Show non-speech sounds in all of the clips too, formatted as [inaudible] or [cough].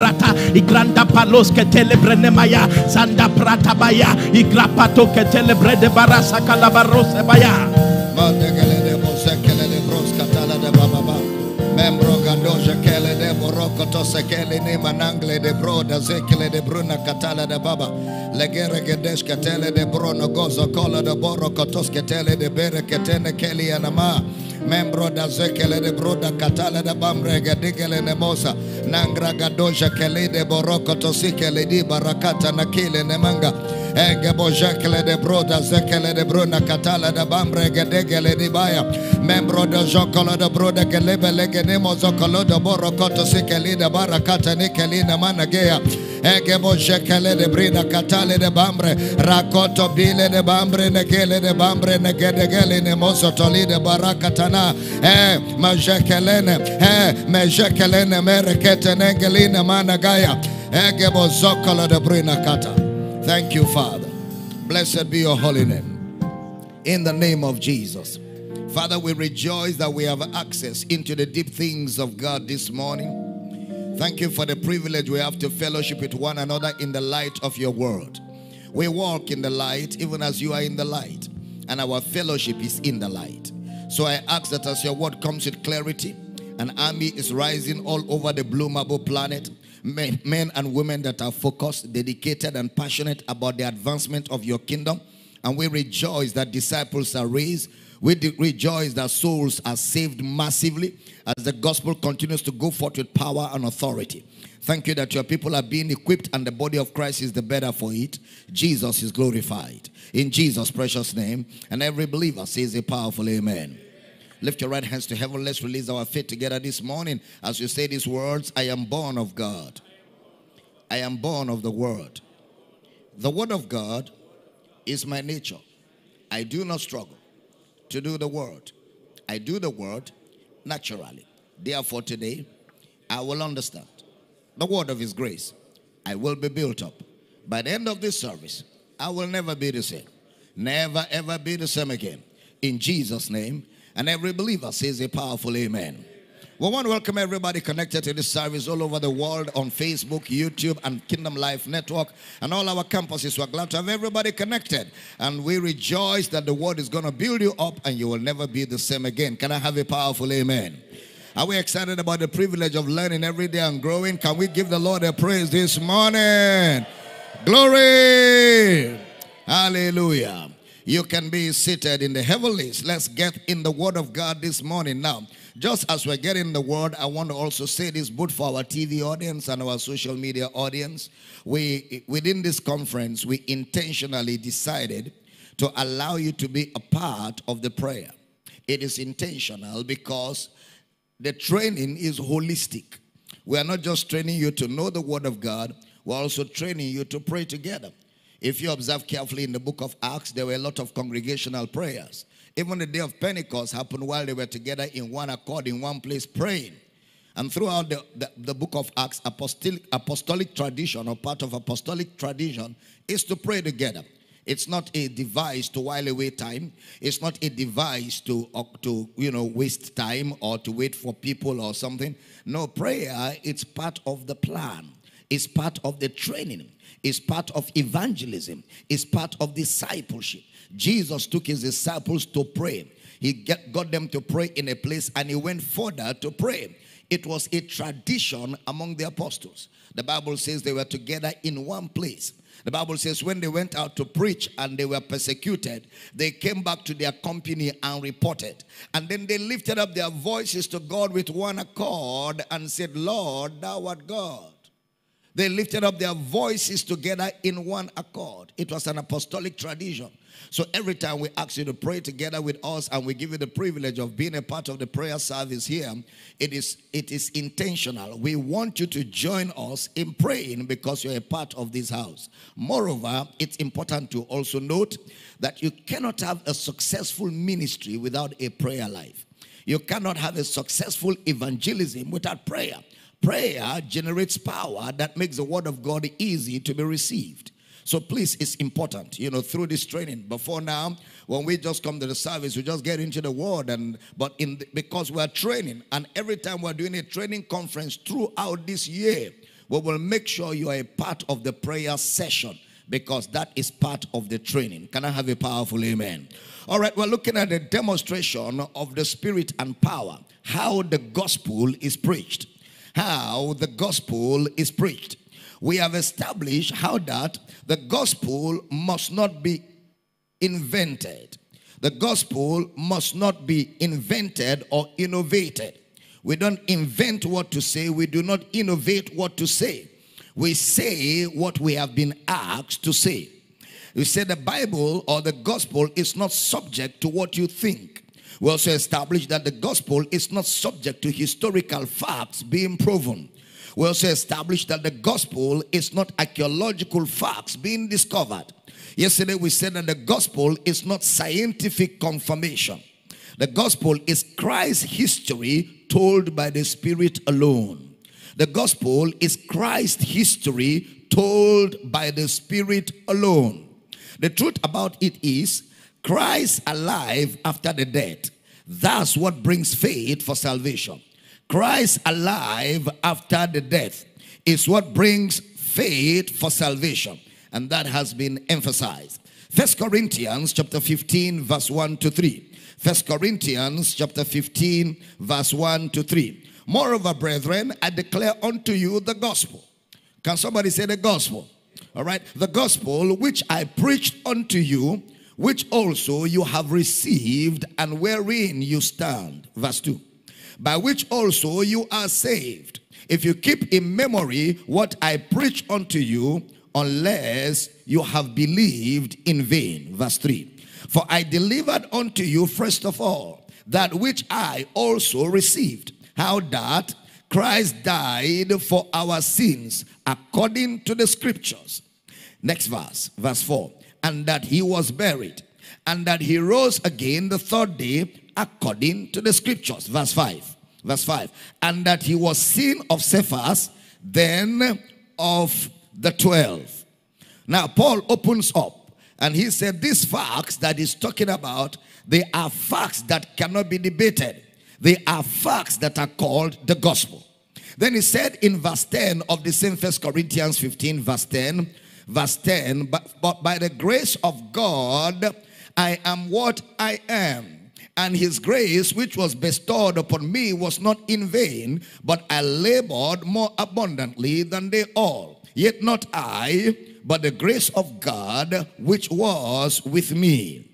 Rata, igranda palos que telebrene maya, sanda prata baya, igrapato que telebrede barasa calabarose baya. Mandegele de Mosekele de Broskatala de Bababa. Membro Gandoja Kele de Boroko Tosekele ni Manangle de Broda Zekele de Bruna Katala de Baba. Legere Gedesh Katele de Brono Gozo Kola de Boroko Tosketele de Bere Ketene Keli Anama. Membro da Zekele de Broda Katala de Bambre Gadigele de Mosa. Nangra Gadoja Kele de Boroko Tosikele di Barakata na Nakile Nemanga. Ege bojekele de broda zekele de bruna katala de bambre gedegele di baya. Membro de jokolo de broda gelebe lege nemo zokolo de boro koto sikeli de barakata nikeli na managea. Ege bojekele de brina katale de bambre. Rakoto bile de bambre negele de bambre negedegele ne mozo toli de barakatana. Eh, majekelene. Eh, mejekelene merekete negelina managaya. Ege bozokolo de brina kata. Thank you, Father. Blessed be your holy name. In the name of Jesus. Father, we rejoice that we have access into the deep things of God this morning. Thank you for the privilege we have to fellowship with one another in the light of your word. We walk in the light even as you are in the light, and our fellowship is in the light. So I ask that as your word comes with clarity, an army is rising all over the bloomable planet men, men and women that are focused, dedicated, and passionate about the advancement of your kingdom. And we rejoice that disciples are raised. We rejoice that souls are saved massively as the gospel continues to go forth with power and authority. Thank you that your people are being equipped and the body of Christ is the better for it. Jesus is glorified. In Jesus' precious name. And every believer says a powerful amen. Lift your right hands to heaven. Let's release our faith together this morning as you say these words I am born of God. I am born of the Word. The Word of God is my nature. I do not struggle to do the Word, I do the Word naturally. Therefore, today, I will understand the Word of His grace. I will be built up. By the end of this service, I will never be the same. Never, ever be the same again. In Jesus' name. And every believer says a powerful amen. We want to welcome everybody connected to this service all over the world on Facebook, YouTube, and Kingdom Life Network, and all our campuses. We're glad to have everybody connected. And we rejoice that the word is going to build you up and you will never be the same again. Can I have a powerful amen? Are we excited about the privilege of learning every day and growing? Can we give the Lord a praise this morning? Glory! Hallelujah. You can be seated in the heavenlies. Let's get in the word of God this morning. Now, just as we're getting the word, I want to also say this both for our TV audience and our social media audience. We within this conference, we intentionally decided to allow you to be a part of the prayer. It is intentional because the training is holistic. We are not just training you to know the word of God, we're also training you to pray together. If you observe carefully in the book of Acts, there were a lot of congregational prayers. Even the day of Pentecost happened while they were together in one accord, in one place, praying. And throughout the, the, the book of Acts, apostolic, apostolic tradition or part of apostolic tradition is to pray together. It's not a device to while away time. It's not a device to, uh, to you know, waste time or to wait for people or something. No, prayer, it's part of the plan. It's part of the training is part of evangelism, is part of discipleship. Jesus took his disciples to pray. He get, got them to pray in a place and he went further to pray. It was a tradition among the apostles. The Bible says they were together in one place. The Bible says when they went out to preach and they were persecuted, they came back to their company and reported. And then they lifted up their voices to God with one accord and said, Lord, thou art God. They lifted up their voices together in one accord. It was an apostolic tradition. So every time we ask you to pray together with us and we give you the privilege of being a part of the prayer service here, it is it is intentional. We want you to join us in praying because you're a part of this house. Moreover, it's important to also note that you cannot have a successful ministry without a prayer life. You cannot have a successful evangelism without prayer. Prayer generates power that makes the word of God easy to be received. So please, it's important, you know, through this training. Before now, when we just come to the service, we just get into the word, and but in the, because we are training, and every time we're doing a training conference throughout this year, we will make sure you are a part of the prayer session because that is part of the training. Can I have a powerful amen? All right, we're looking at a demonstration of the spirit and power, how the gospel is preached. How the gospel is preached. We have established how that the gospel must not be invented. The gospel must not be invented or innovated. We don't invent what to say, we do not innovate what to say. We say what we have been asked to say. We say the Bible or the gospel is not subject to what you think. We also established that the gospel is not subject to historical facts being proven. We also established that the gospel is not archaeological facts being discovered. Yesterday we said that the gospel is not scientific confirmation. The gospel is Christ's history told by the Spirit alone. The gospel is Christ's history told by the Spirit alone. The truth about it is Christ alive after the death. That's what brings faith for salvation. Christ alive after the death is what brings faith for salvation. And that has been emphasized. First Corinthians chapter 15 verse 1 to 3. First Corinthians chapter 15 verse 1 to 3. Moreover, brethren, I declare unto you the gospel. Can somebody say the gospel? All right. The gospel which I preached unto you, which also you have received and wherein you stand. Verse 2 by which also you are saved. If you keep in memory what I preach unto you, unless you have believed in vain. Verse 3 For I delivered unto you first of all that which I also received, how that Christ died for our sins according to the scriptures. Next verse, verse 4 And that he was buried, and that he rose again the third day according to the scriptures. Verse 5. Verse 5. And that he was seen of Cephas, then of the 12. Now, Paul opens up and he said, These facts that he's talking about, they are facts that cannot be debated. They are facts that are called the gospel. Then he said in verse 10 of the same First Corinthians 15, verse 10, verse 10, but, but by the grace of God, I am what I am. And his grace, which was bestowed upon me, was not in vain, but I labored more abundantly than they all. Yet not I, but the grace of God, which was with me.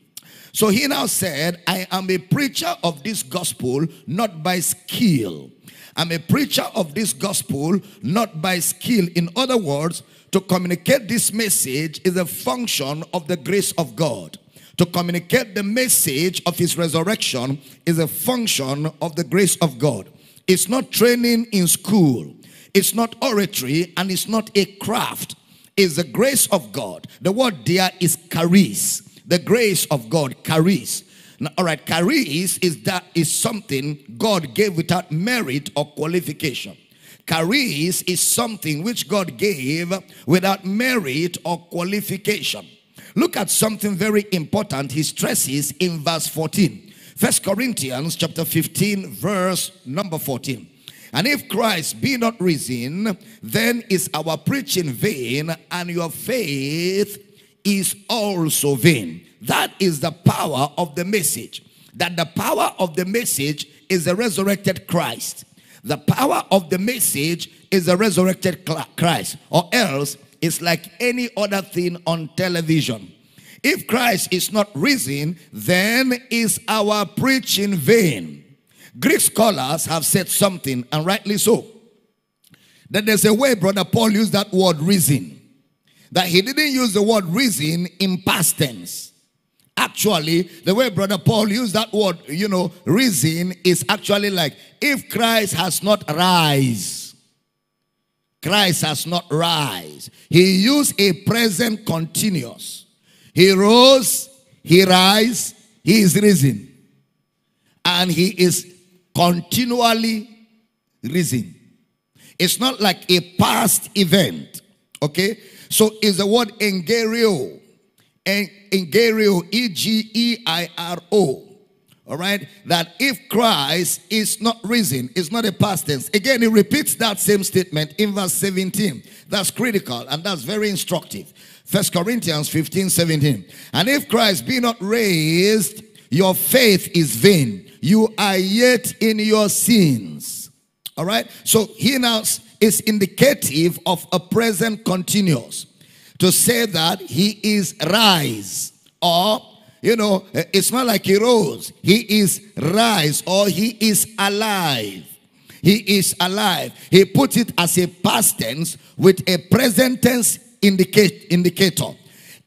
So he now said, I am a preacher of this gospel, not by skill. I'm a preacher of this gospel, not by skill. In other words, to communicate this message is a function of the grace of God. To communicate the message of his resurrection is a function of the grace of God. It's not training in school. It's not oratory and it's not a craft. It's the grace of God. The word there is charis. The grace of God, charis. Now, all right, charis is that is something God gave without merit or qualification. Charis is something which God gave without merit or qualification. Look at something very important he stresses in verse 14. First Corinthians chapter 15 verse number 14. And if Christ be not risen, then is our preaching vain and your faith is also vain. That is the power of the message. That the power of the message is the resurrected Christ. The power of the message is the resurrected Christ. Or else it's like any other thing on television. If Christ is not risen, then is our preaching vain. Greek scholars have said something, and rightly so. That there's a way Brother Paul used that word risen. That he didn't use the word risen in past tense. Actually, the way Brother Paul used that word, you know, risen is actually like if Christ has not rise Christ has not rise. He used a present continuous. He rose, he rise, he is risen. And he is continually risen. It's not like a past event. Okay? So is the word engerio. En, engerio, E-G-E-I-R-O. all right, that if Christ is not risen, it's not a past tense. Again, he repeats that same statement in verse 17. That's critical and that's very instructive. First Corinthians 15 17. And if Christ be not raised, your faith is vain. You are yet in your sins. All right, so he now is indicative of a present continuous to say that he is rise or you know, it's not like he rose. He is rise or he is alive. He is alive. He put it as a past tense with a present tense indicate, indicator.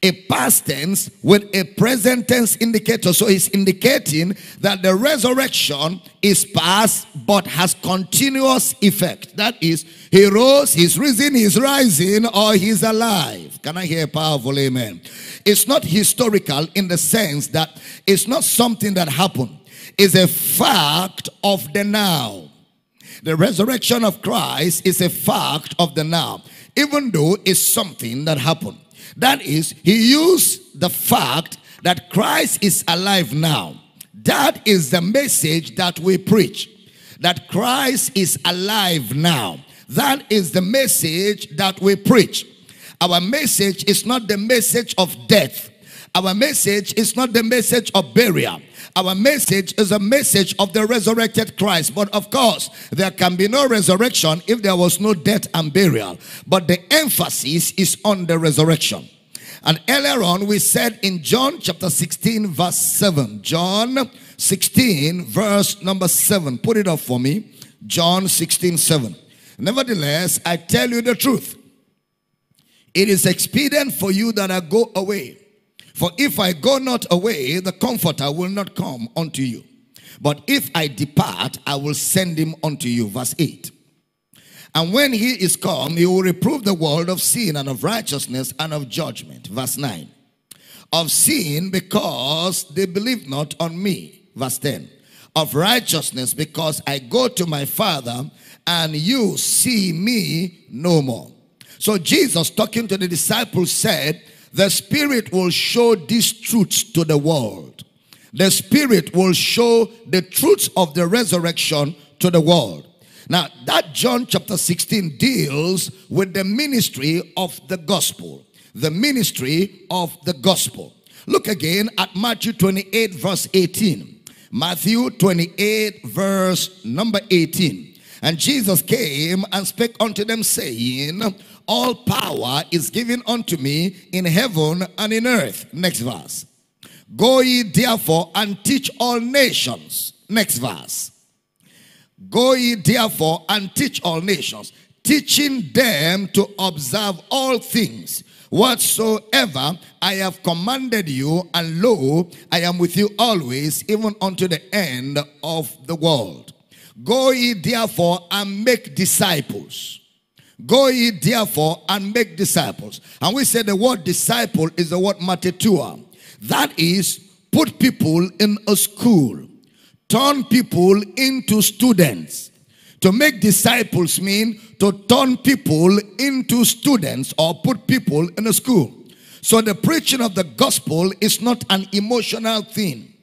A past tense with a present tense indicator. So he's indicating that the resurrection is past but has continuous effect. That is, he rose, he's risen, he's rising, or he's alive. Can I hear a powerful amen? It's not historical in the sense that it's not something that happened. It's a fact of the now. The resurrection of Christ is a fact of the now, even though it's something that happened. That is, he used the fact that Christ is alive now. That is the message that we preach. That Christ is alive now. That is the message that we preach. Our message is not the message of death. Our message is not the message of burial. Our message is a message of the resurrected Christ. But of course, there can be no resurrection if there was no death and burial. But the emphasis is on the resurrection. And earlier on, we said in John chapter 16, verse 7. John 16, verse number 7. Put it up for me. John 16, 7. Nevertheless, I tell you the truth. It is expedient for you that I go away. For if I go not away, the Comforter will not come unto you. But if I depart, I will send him unto you. Verse 8. And when he is come, he will reprove the world of sin and of righteousness and of judgment. Verse 9. Of sin because they believe not on me. Verse 10. Of righteousness because I go to my Father and you see me no more. So Jesus, talking to the disciples, said, The Spirit will show these truths to the world. The Spirit will show the truths of the resurrection to the world. Now, that John chapter 16 deals with the ministry of the gospel. The ministry of the gospel. Look again at Matthew 28, verse 18. Matthew 28, verse number 18. And Jesus came and spake unto them, saying, all power is given unto me in heaven and in earth. Next verse. Go ye therefore and teach all nations. Next verse. Go ye therefore and teach all nations, teaching them to observe all things whatsoever I have commanded you, and lo, I am with you always, even unto the end of the world. Go ye therefore and make disciples Go ye therefore and make disciples. And we say the word disciple is the word matheteuo. That is, put people in a school. Turn people into students. To make disciples mean to turn people into students or put people in a school. So the preaching of the gospel is not an emotional thing.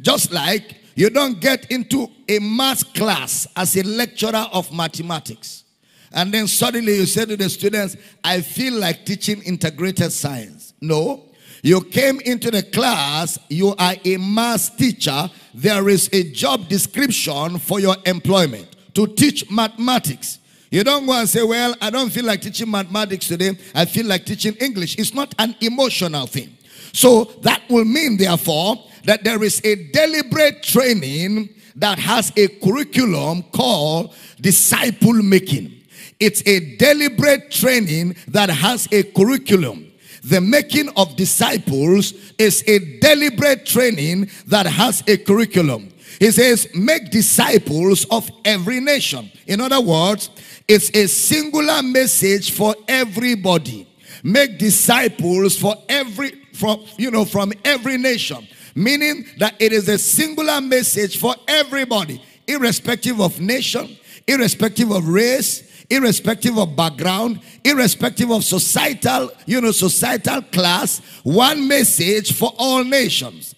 Just like you don't get into a math class as a lecturer of mathematics. And then suddenly you say to the students, I feel like teaching integrated science. No. You came into the class, you are a math teacher. There is a job description for your employment to teach mathematics. You don't go and say, Well, I don't feel like teaching mathematics today. I feel like teaching English. It's not an emotional thing. So that will mean, therefore, that there is a deliberate training that has a curriculum called disciple making. It's a deliberate training that has a curriculum. The making of disciples is a deliberate training that has a curriculum. He says, make disciples of every nation. In other words, it's a singular message for everybody. Make disciples for every, from, you know, from every nation. Meaning that it is a singular message for everybody, irrespective of nation, irrespective of race, irrespective of background, irrespective of societal, you know, societal class, one message for all nations.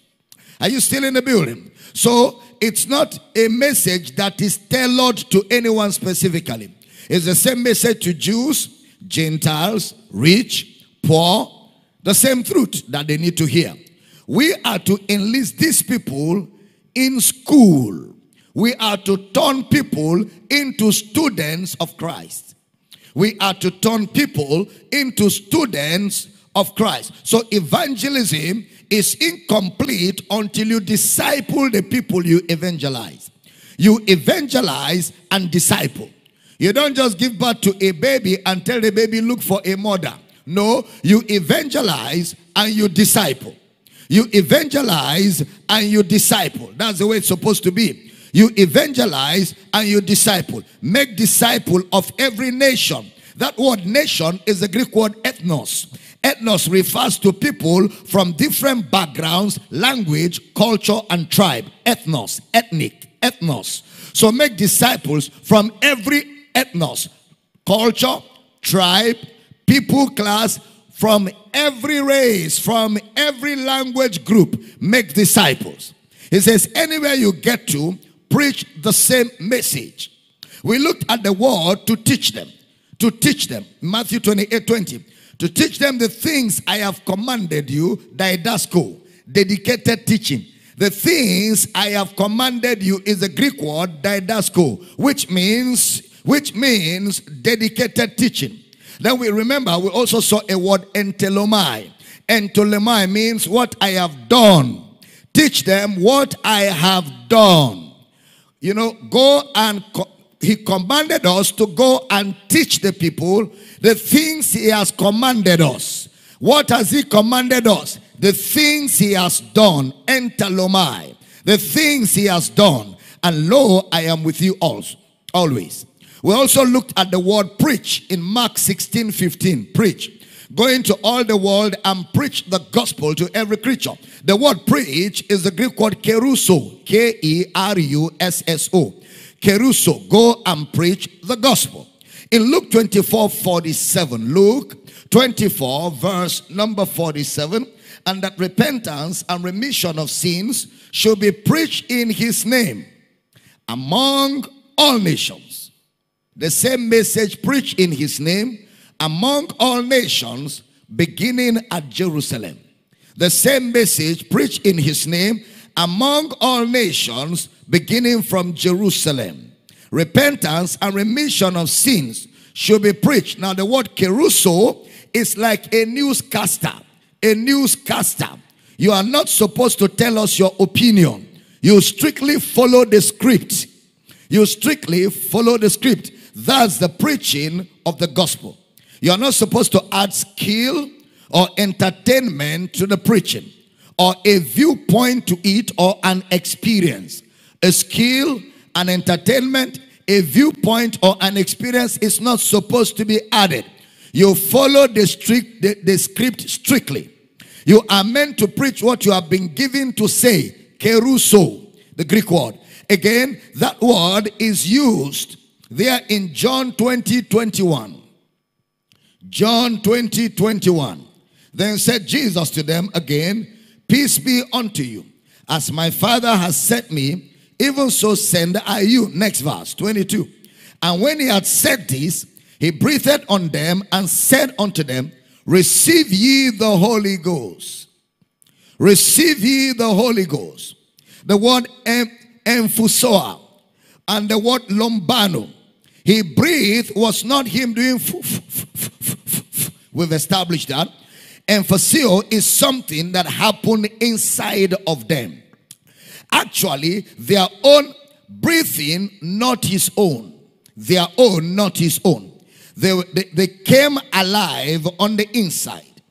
Are you still in the building? So it's not a message that is tailored to anyone specifically. It's the same message to Jews, Gentiles, rich, poor, the same truth that they need to hear. We are to enlist these people in school. We are to turn people into students of Christ. We are to turn people into students of Christ. So evangelism is incomplete until you disciple the people you evangelize. You evangelize and disciple. You don't just give birth to a baby and tell the baby, look for a mother. No, you evangelize and you disciple. You evangelize and you disciple. That's the way it's supposed to be. You evangelize and you disciple. Make disciple of every nation. That word nation is the Greek word ethnos. Ethnos refers to people from different backgrounds, language, culture, and tribe. Ethnos, ethnic, ethnos. So make disciples from every ethnos, culture, tribe, people class, from every race, from every language group. Make disciples. He says, anywhere you get to, preach the same message. We looked at the word to teach them. To teach them. Matthew 28 20 to teach them the things I have commanded you, didasko, dedicated teaching. The things I have commanded you is the Greek word didasko, which means which means dedicated teaching. Then we remember we also saw a word entellomai. Entellomai means what I have done. Teach them what I have done. You know, go and co- he commanded us to go and teach the people the things he has commanded us. What has he commanded us? The things he has done. Entellomai. The things he has done. And lo, I am with you also, always. We also looked at the word preach in Mark 16 15. Preach. Go into all the world and preach the gospel to every creature. The word preach is the Greek word kerusso. K E R U S S O. Kerusso. Go and preach the gospel. In Luke 24 47, Luke 24, verse number 47, and that repentance and remission of sins should be preached in his name among all nations. The same message preached in his name among all nations, beginning at Jerusalem. The same message preached in his name among all nations, beginning from Jerusalem. Repentance and remission of sins should be preached. Now, the word kerusso is like a newscaster. A newscaster. You are not supposed to tell us your opinion. You strictly follow the script. You strictly follow the script. That's the preaching of the gospel. You are not supposed to add skill or entertainment to the preaching or a viewpoint to it or an experience. A skill, an entertainment, a viewpoint or an experience is not supposed to be added. You follow the, strict, the, the script strictly. You are meant to preach what you have been given to say. Kerusso, the Greek word. Again, that word is used there in John 20, 21. John 20, 21. Then said Jesus to them again, Peace be unto you. As my Father has sent me, even so send I you. Next verse, 22. And when he had said this, he breathed on them and said unto them, Receive ye the Holy Ghost. Receive ye the Holy Ghost. The word em- emphusao and the word lambano. He breathed was not him doing. We've established that. And Emphusao is something that happened inside of them. Actually, their own breathing, not his own. Their own, not his own. They, they, they came alive on the inside.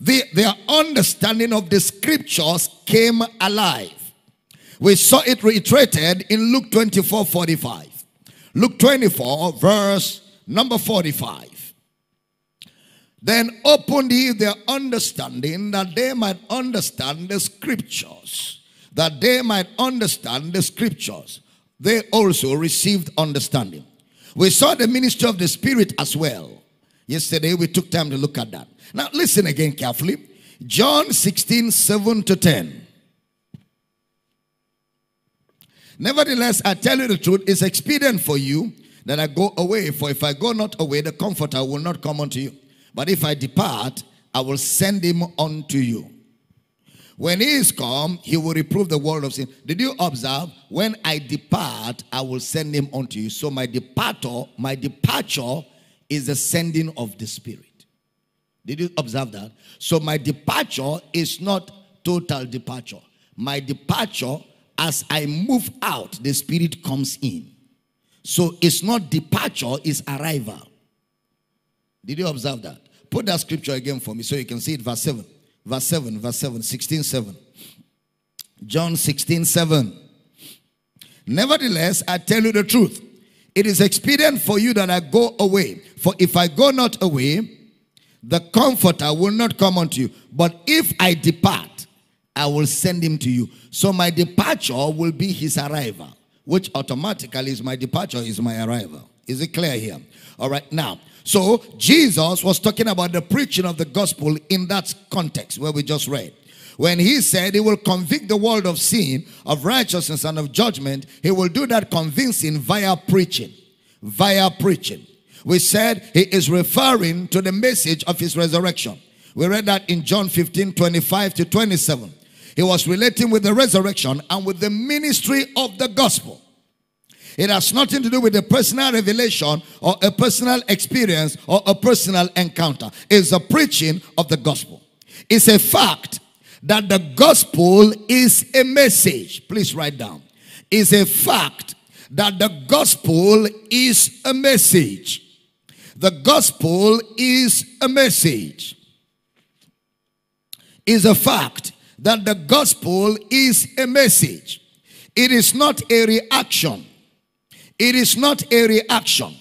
They, their understanding of the scriptures came alive. We saw it reiterated in Luke 24 45. Luke 24, verse number 45. Then opened he their understanding that they might understand the scriptures. That they might understand the scriptures. They also received understanding. We saw the ministry of the Spirit as well. Yesterday we took time to look at that. Now listen again carefully. John 16, 7 to 10. Nevertheless, I tell you the truth, it's expedient for you that I go away. For if I go not away, the comforter will not come unto you. But if I depart, I will send him unto you. When he is come, he will reprove the world of sin. Did you observe? When I depart, I will send him unto you. So my departure, my departure is the sending of the Spirit. Did you observe that? So my departure is not total departure. My departure, as I move out, the Spirit comes in. So it's not departure, it's arrival. Did you observe that? Put that scripture again for me so you can see it. Verse 7 verse 7, verse 7, 16, 7. John 16, 7. Nevertheless, I tell you the truth. It is expedient for you that I go away. For if I go not away, the comforter will not come unto you. But if I depart, I will send him to you. So my departure will be his arrival, which automatically is my departure, is my arrival. Is it clear here? All right, now, so Jesus was talking about the preaching of the gospel in that context where we just read. When he said he will convict the world of sin, of righteousness, and of judgment, he will do that convincing via preaching. Via preaching. We said he is referring to the message of his resurrection. We read that in John 15 25 to 27. He was relating with the resurrection and with the ministry of the gospel. It has nothing to do with a personal revelation or a personal experience or a personal encounter. It's a preaching of the gospel. It's a fact that the gospel is a message. Please write down. It's a fact that the gospel is a message. The gospel is a message. Is a fact that the gospel is a message. It is not a reaction. It is not a reaction.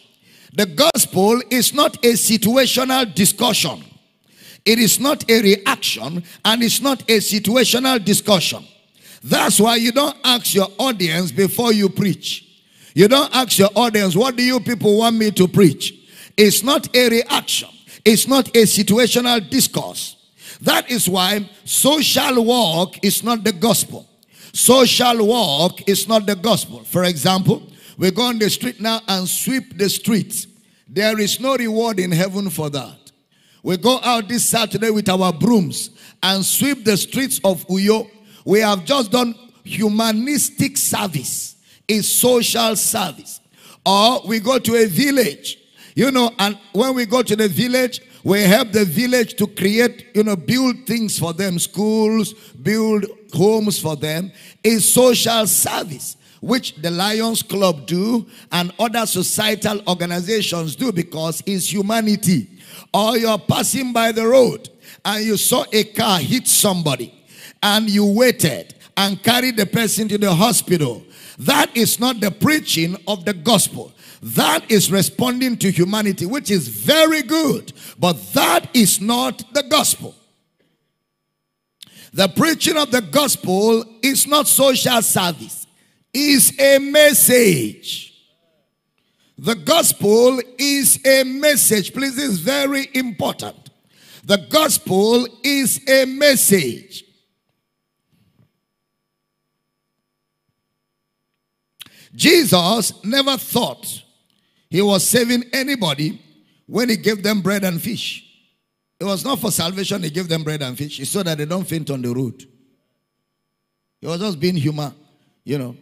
The gospel is not a situational discussion. It is not a reaction and it's not a situational discussion. That's why you don't ask your audience before you preach. You don't ask your audience, what do you people want me to preach? It's not a reaction. It's not a situational discourse. That is why social work is not the gospel. Social work is not the gospel. For example, we go on the street now and sweep the streets. There is no reward in heaven for that. We go out this Saturday with our brooms and sweep the streets of Uyo. We have just done humanistic service, a social service. Or we go to a village, you know, and when we go to the village, we help the village to create, you know, build things for them, schools, build homes for them. A social service which the Lions Club do and other societal organizations do because it's humanity. Or you're passing by the road and you saw a car hit somebody and you waited and carried the person to the hospital. That is not the preaching of the gospel. That is responding to humanity, which is very good, but that is not the gospel. The preaching of the gospel is not social service is a message. The gospel is a message. Please, this is very important. The gospel is a message. Jesus never thought he was saving anybody when he gave them bread and fish. It was not for salvation he gave them bread and fish. He so that they don't faint on the road. He was just being human, you know.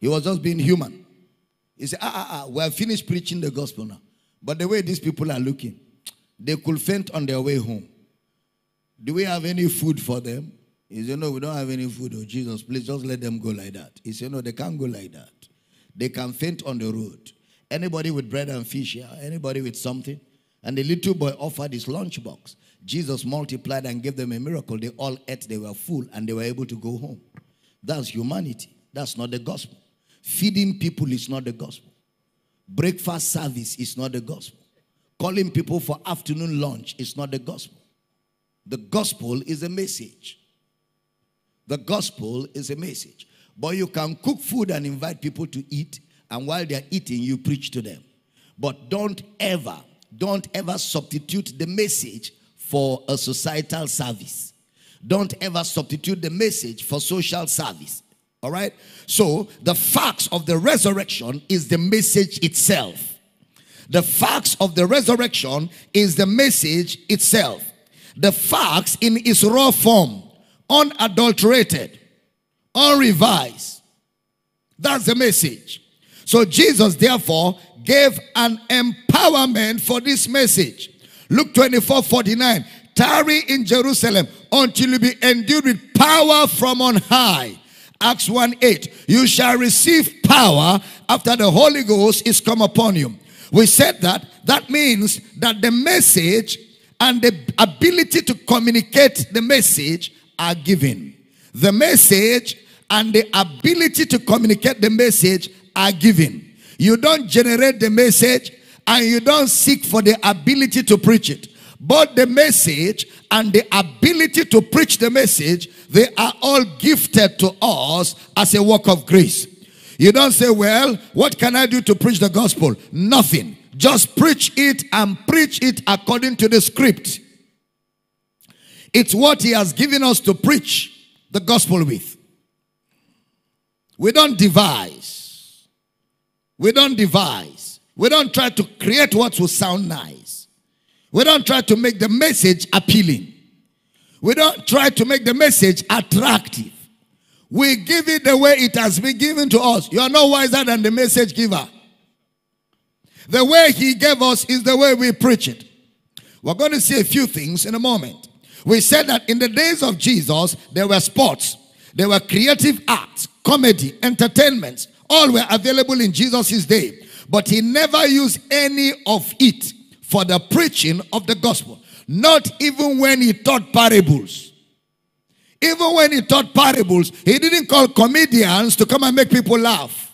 He was just being human. He said, ah, ah, ah, we have finished preaching the gospel now. But the way these people are looking, they could faint on their way home. Do we have any food for them? He said, no, we don't have any food. Oh, Jesus, please just let them go like that. He said, no, they can't go like that. They can faint on the road. Anybody with bread and fish, yeah? Anybody with something? And the little boy offered his lunchbox. Jesus multiplied and gave them a miracle. They all ate, they were full, and they were able to go home. That's humanity. That's not the gospel. Feeding people is not the gospel. Breakfast service is not the gospel. Calling people for afternoon lunch is not the gospel. The gospel is a message. The gospel is a message. But you can cook food and invite people to eat, and while they're eating, you preach to them. But don't ever, don't ever substitute the message for a societal service. Don't ever substitute the message for social service. All right? So, the facts of the resurrection is the message itself. The facts of the resurrection is the message itself. The facts in its raw form, unadulterated, unrevised. That's the message. So Jesus, therefore, gave an empowerment for this message. Luke 24 49. Tarry in Jerusalem until you be endued with power from on high. Acts 1 8. You shall receive power after the Holy Ghost is come upon you. We said that. That means that the message and the ability to communicate the message are given. The message and the ability to communicate the message are given. You don't generate the message and you don't seek for the ability to preach it. But the message and the ability to preach the message, they are all gifted to us as a work of grace. You don't say, Well, what can I do to preach the gospel? Nothing. Just preach it and preach it according to the script. It's what He has given us to preach the gospel with. We don't devise. We don't devise. We don't try to create what will sound nice. We don't try to make the message appealing. We don't try to make the message attractive. We give it the way it has been given to us. You are no wiser than the message giver. The way he gave us is the way we preach it. We're going to see a few things in a moment. We said that in the days of Jesus, there were sports, there were creative arts, comedy, entertainments, all were available in Jesus' day. But he never used any of it for the preaching of the gospel. Not even when he taught parables. Even when he taught parables, he didn't call comedians to come and make people laugh.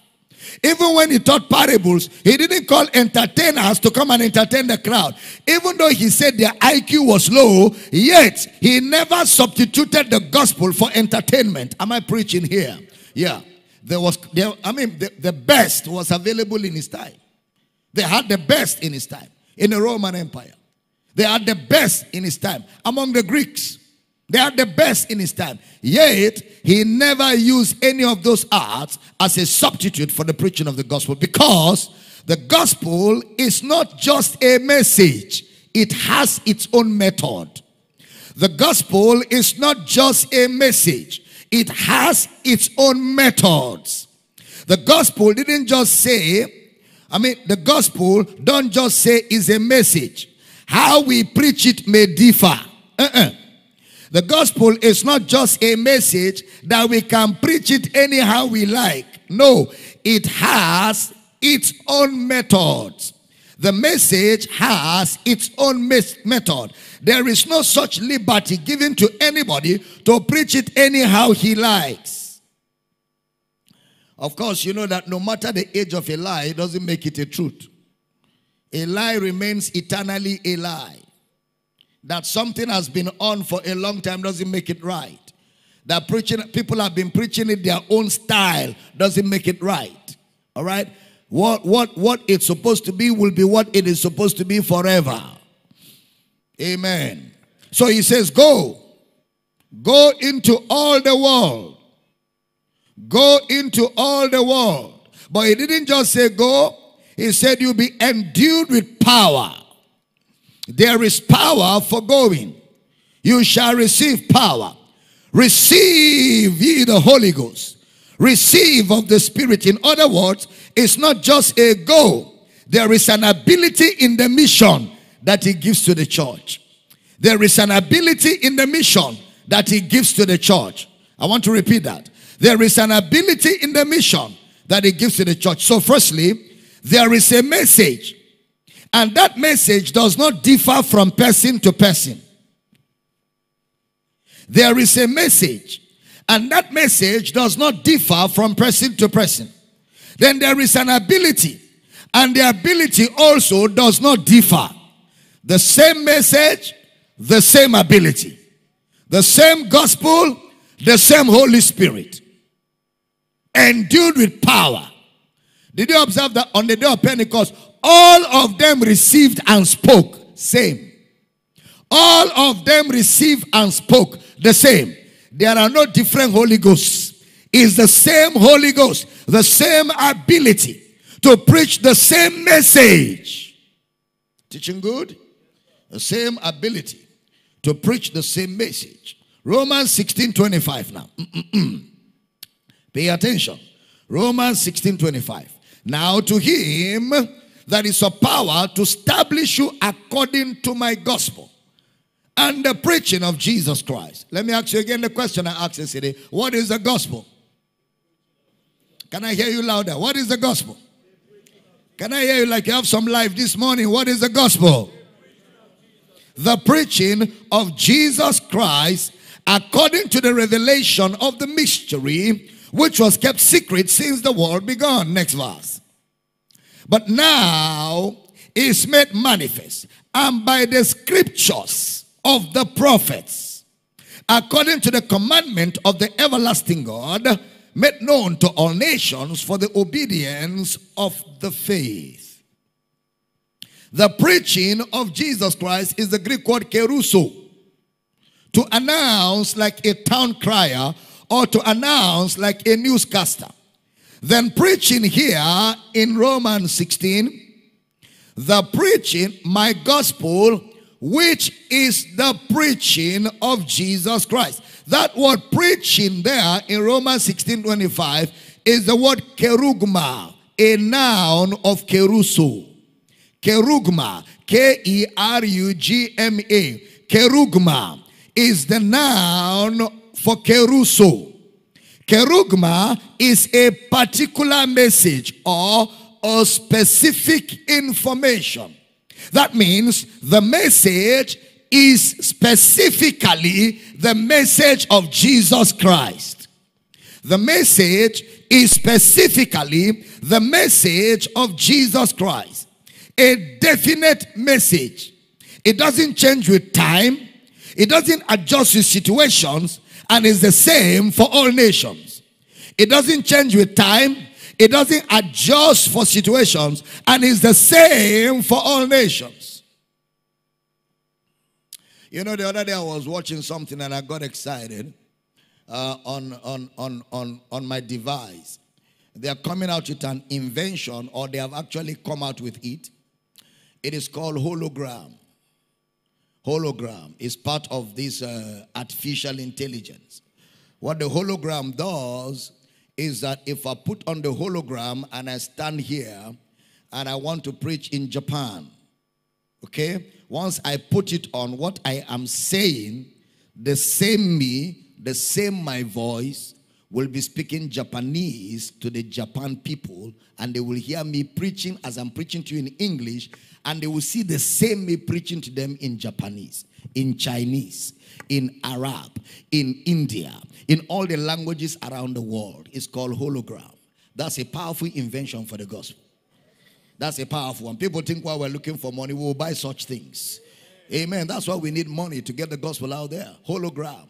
Even when he taught parables, he didn't call entertainers to come and entertain the crowd. Even though he said their IQ was low, yet he never substituted the gospel for entertainment. Am I preaching here? Yeah. There was, there, I mean, the, the best was available in his time. They had the best in his time in the Roman Empire. They are the best in his time among the Greeks. They are the best in his time. Yet, he never used any of those arts as a substitute for the preaching of the gospel because the gospel is not just a message, it has its own method. The gospel is not just a message, it has its own methods. The gospel didn't just say, I mean, the gospel don't just say is a message. How we preach it may differ. Uh-uh. The gospel is not just a message that we can preach it anyhow we like. No, it has its own methods. The message has its own method. There is no such liberty given to anybody to preach it anyhow he likes. Of course, you know that no matter the age of a lie, it doesn't make it a truth. A lie remains eternally a lie. That something has been on for a long time doesn't make it right. That preaching people have been preaching it their own style doesn't make it right. All right? What what what it's supposed to be will be what it is supposed to be forever. Amen. So he says, Go. Go into all the world. Go into all the world. But he didn't just say go, he said, You'll be endued with power. There is power for going. You shall receive power. Receive ye the Holy Ghost. Receive of the Spirit. In other words, it's not just a go. There is an ability in the mission that he gives to the church. There is an ability in the mission that he gives to the church. I want to repeat that. There is an ability in the mission that he gives to the church. So, firstly, there is a message and that message does not differ from person to person. There is a message, and that message does not differ from person to person. Then there is an ability, and the ability also does not differ. The same message, the same ability. The same gospel, the same Holy Spirit. Endued with power. Did you observe that on the day of Pentecost, all of them received and spoke same. All of them received and spoke the same. There are no different Holy Ghosts. is the same Holy Ghost, the same ability to preach the same message. Teaching good? The same ability to preach the same message. Romans 16 25 now. Mm, mm, mm. Pay attention. Romans 16 25. Now to him that is a power to establish you according to my gospel and the preaching of Jesus Christ. Let me ask you again the question I asked yesterday. What is the gospel? Can I hear you louder? What is the gospel? Can I hear you like you have some life this morning? What is the gospel? The preaching of Jesus Christ according to the revelation of the mystery which was kept secret since the world began. Next verse. But now is made manifest, and by the scriptures of the prophets, according to the commandment of the everlasting God, made known to all nations for the obedience of the faith. The preaching of Jesus Christ is the Greek word kerusso. To announce like a town crier or to announce like a newscaster. Then preaching here in Romans 16, the preaching, my gospel, which is the preaching of Jesus Christ. That word preaching there in Romans 16 25 is the word kerugma, a noun of kerusso. Kerugma, K E R U G M A. Kerugma is the noun for kerusso. Kerugma is a particular message or a specific information. That means the message is specifically the message of Jesus Christ. The message is specifically the message of Jesus Christ. A definite message. It doesn't change with time. It doesn't adjust with situations and is the same for all nations. It doesn't change with time. It doesn't adjust for situations and is the same for all nations. You know, the other day I was watching something and I got excited uh, on, on, on, on, on my device. They are coming out with an invention, or they have actually come out with it. It is called hologram. Hologram is part of this uh, artificial intelligence. What the hologram does is that if I put on the hologram and I stand here and I want to preach in Japan, okay, once I put it on, what I am saying, the same me, the same my voice, will be speaking Japanese to the Japan people, and they will hear me preaching as I'm preaching to you in English, and they will see the same me preaching to them in Japanese, in Chinese, in Arab, in India, in all the languages around the world. It's called hologram. That's a powerful invention for the gospel. That's a powerful one. People think while we're looking for money, we will buy such things. Amen. That's why we need money to get the gospel out there. Hologram.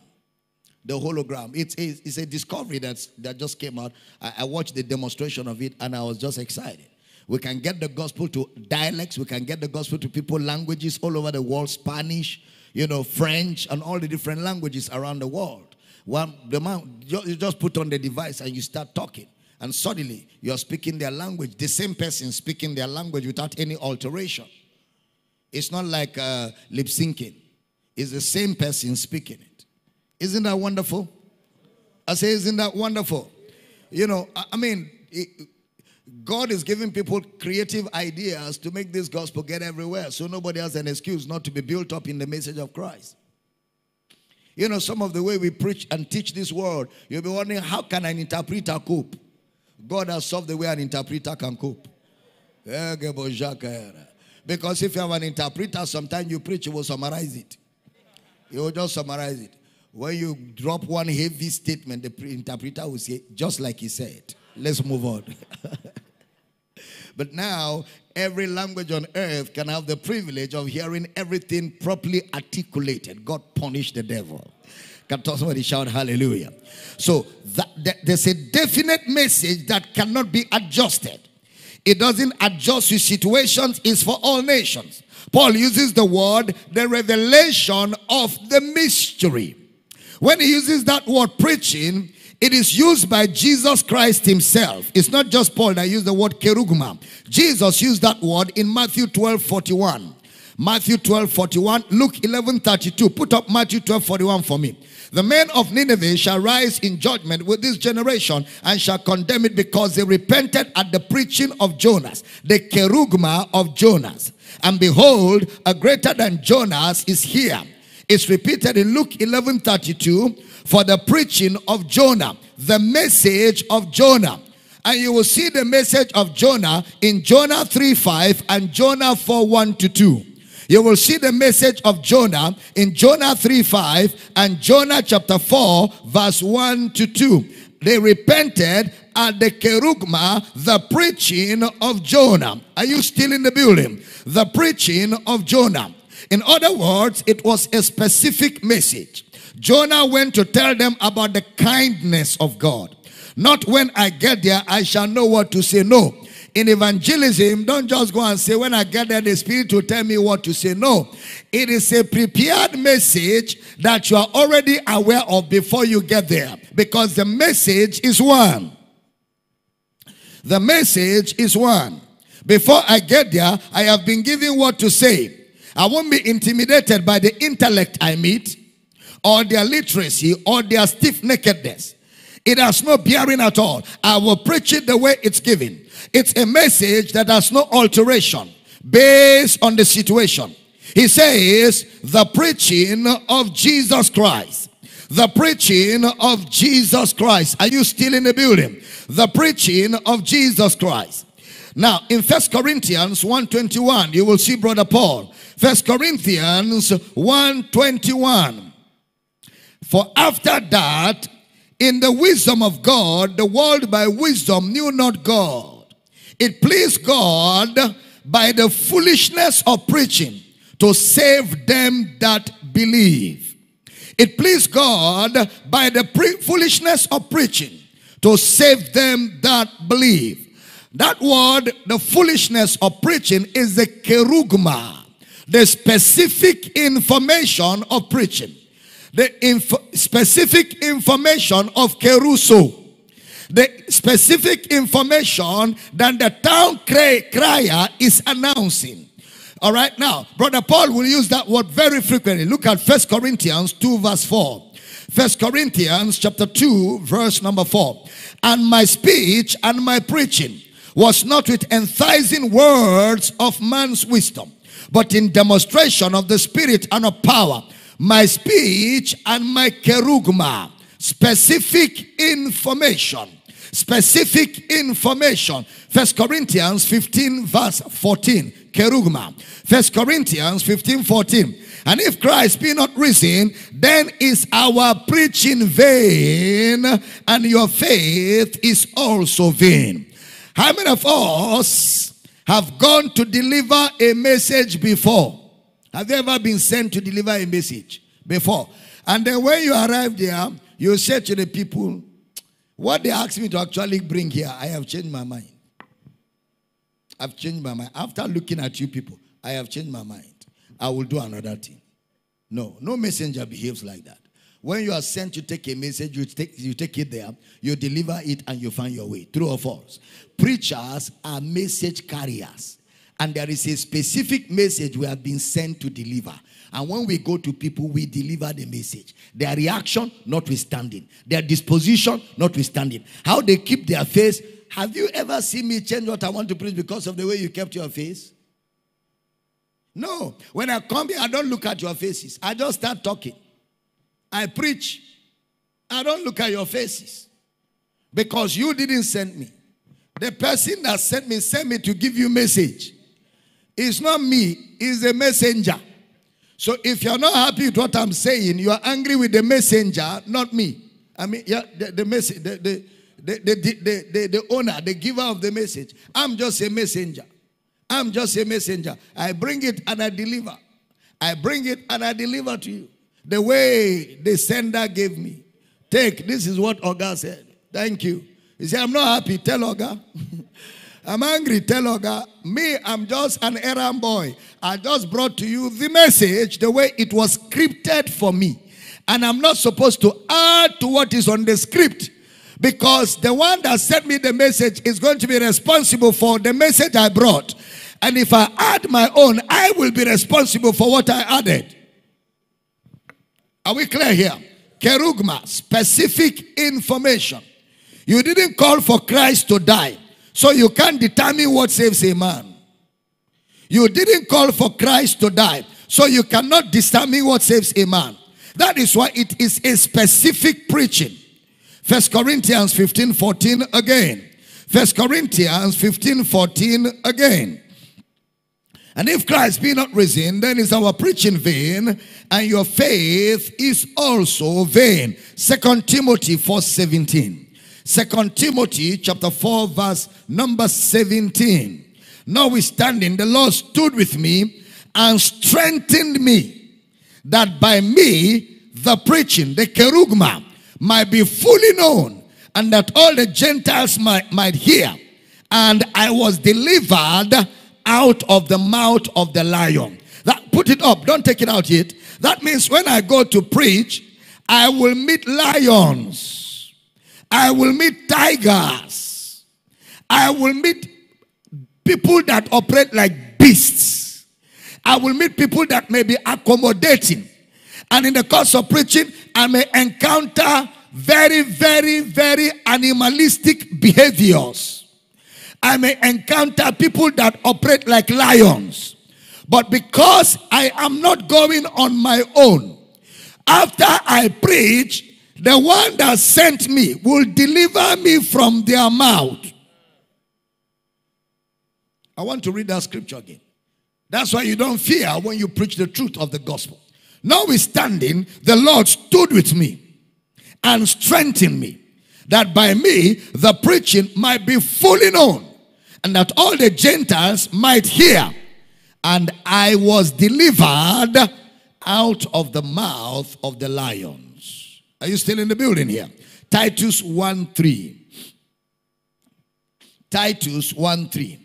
The hologram. It's a, it's a discovery that's, that just came out. I, I watched the demonstration of it and I was just excited. We can get the gospel to dialects. We can get the gospel to people, languages all over the world, Spanish, you know, French, and all the different languages around the world. One, the man, you just put on the device and you start talking. And suddenly you're speaking their language. The same person speaking their language without any alteration. It's not like uh, lip syncing. It's the same person speaking it. Isn't that wonderful? I say, isn't that wonderful? You know, I, mean, it, God is giving people creative ideas to make this gospel get everywhere so nobody has an excuse not to be built up in the message of Christ. You know, some of the way we preach and teach this world, you'll be wondering how can an interpreter cope? God has solved the way an interpreter can cope. Because if you have an interpreter, sometimes you preach, you will summarize it. You will just summarize it. When you drop one heavy statement, the interpreter will say, just like he said. Let's move on. [laughs] but now, every language on earth can have the privilege of hearing everything properly articulated. God punished the devil. Can somebody shout hallelujah? So that, that, there's a definite message that cannot be adjusted. It doesn't adjust with situations, it's for all nations. Paul uses the word the revelation of the mystery. When he uses that word preaching, It is used by Jesus Christ himself. It's not just Paul that used the word kerugma. Jesus used that word in Matthew 12 41. Matthew 12 41, Luke 11 32. Put up Matthew 12 41 for me. The men of Nineveh shall rise in judgment with this generation and shall condemn it because they repented at the preaching of Jonas, the kerugma of Jonas. And behold, a greater than Jonas is here. It's repeated in Luke 11 32 for the preaching of Jonah, the message of Jonah. And you will see the message of Jonah in Jonah 3 5 and Jonah 4 1 to 2. You will see the message of Jonah in Jonah 3 5 and Jonah chapter 4, verse 1 to 2. They repented at the kerugma, the preaching of Jonah. Are you still in the building? The preaching of Jonah. In other words, it was a specific message. Jonah went to tell them about the kindness of God. Not when I get there, I shall know what to say. No. In evangelism, don't just go and say, when I get there, the Spirit will tell me what to say. No. It is a prepared message that you are already aware of before you get there. Because the message is one. The message is one. Before I get there, I have been given what to say. I won't be intimidated by the intellect I meet, or their literacy, or their stiff nakedness. It has no bearing at all. I will preach it the way it's given. It's a message that has no alteration based on the situation. He says, the preaching of Jesus Christ. The preaching of Jesus Christ. Are you still in the building? The preaching of Jesus Christ. Now, in First Corinthians 121, you will see Brother Paul. First Corinthians 121. For after that, in the wisdom of God, the world by wisdom knew not God. It pleased God by the foolishness of preaching to save them that believe. It pleased God by the foolishness of preaching to save them that believe. That word, the foolishness of preaching, is the kerugma, the specific information of preaching the inf specific information of Kerusso. The specific information that the town crier is announcing. All right, now, Brother Paul will use that word very frequently. Look at First Corinthians 2, verse 4. First Corinthians chapter 2, verse number 4. And my speech and my preaching was not with enticing words of man's wisdom, but in demonstration of the Spirit and of power my speech and my kerugma. Specific information. Specific information. First Corinthians 15 verse 14. Kerugma. First Corinthians 15 14. And if Christ be not risen, then is our preaching vain, and your faith is also vain. How many of us have gone to deliver a message before? Have you ever been sent to deliver a message before? And then when you arrive there, you say to the people, what they asked me to actually bring here, I have changed my mind. I've changed my mind. After looking at you people, I have changed my mind. I will do another thing. No, no messenger behaves like that. When you are sent to take a message, you take, you take it there, you deliver it, and you find your way. True or false? Preachers are message carriers. And there is a specific message we have been sent to deliver. And when we go to people, we deliver the message. Their reaction, notwithstanding. Their disposition, notwithstanding. How they keep their face. Have you ever seen me change what I want to preach because of the way you kept your face? No. When I come here, I don't look at your faces. I just start talking. I preach. I don't look at your faces. Because you didn't send me. The person that sent me sent me to give you message. It's not me, it's the messenger. So if you're not happy with what I'm saying, you are angry with the messenger, not me. I mean, yeah, the, the message, the, the, the, the, the, the owner, the giver of the message. I'm just a messenger. I'm just a messenger. I bring it and I deliver. I bring it and I deliver to you. The way the sender gave me. Take, this is what Oga said. Thank you. He said, I'm not happy. Tell Oga. [laughs] I'm angry. Tell Oga, me, I'm just an errand boy. I just brought to you the message the way it was scripted for me. And I'm not supposed to add to what is on the script. Because the one that sent me the message is going to be responsible for the message I brought. And if I add my own, I will be responsible for what I added. Are we clear here? Kerugma, specific information. You didn't call for Christ to die, so you can't determine what saves a man. You didn't call for Christ to die, so you cannot determine what saves a man. That is why it is a specific preaching. First Corinthians 15 14 again. First Corinthians 15 14 again. And if Christ be not risen, then is our preaching vain, and your faith is also vain. Second Timothy 4 17. Second Timothy chapter 4, verse number 17. Notwithstanding, the Lord stood with me and strengthened me, that by me the preaching, the kerugma, might be fully known, and that all the Gentiles might, might hear. And I was delivered out of the mouth of the lion. That put it up, don't take it out yet. That means when I go to preach, I will meet lions. I will meet tigers. I will meet people that operate like beasts. I will meet people that may be accommodating. And in the course of preaching, I may encounter very, very, very animalistic behaviors. I may encounter people that operate like lions. But because I am not going on my own, after I preach, the one that sent me will deliver me from their mouth. I want to read that scripture again. That's why you don't fear when you preach the truth of the gospel. Notwithstanding, the Lord stood with me and strengthened me, that by me the preaching might be fully known, and that all the Gentiles might hear. And I was delivered out of the mouth of the lions. Are you still in the building here? Titus 1 3. Titus 1 3.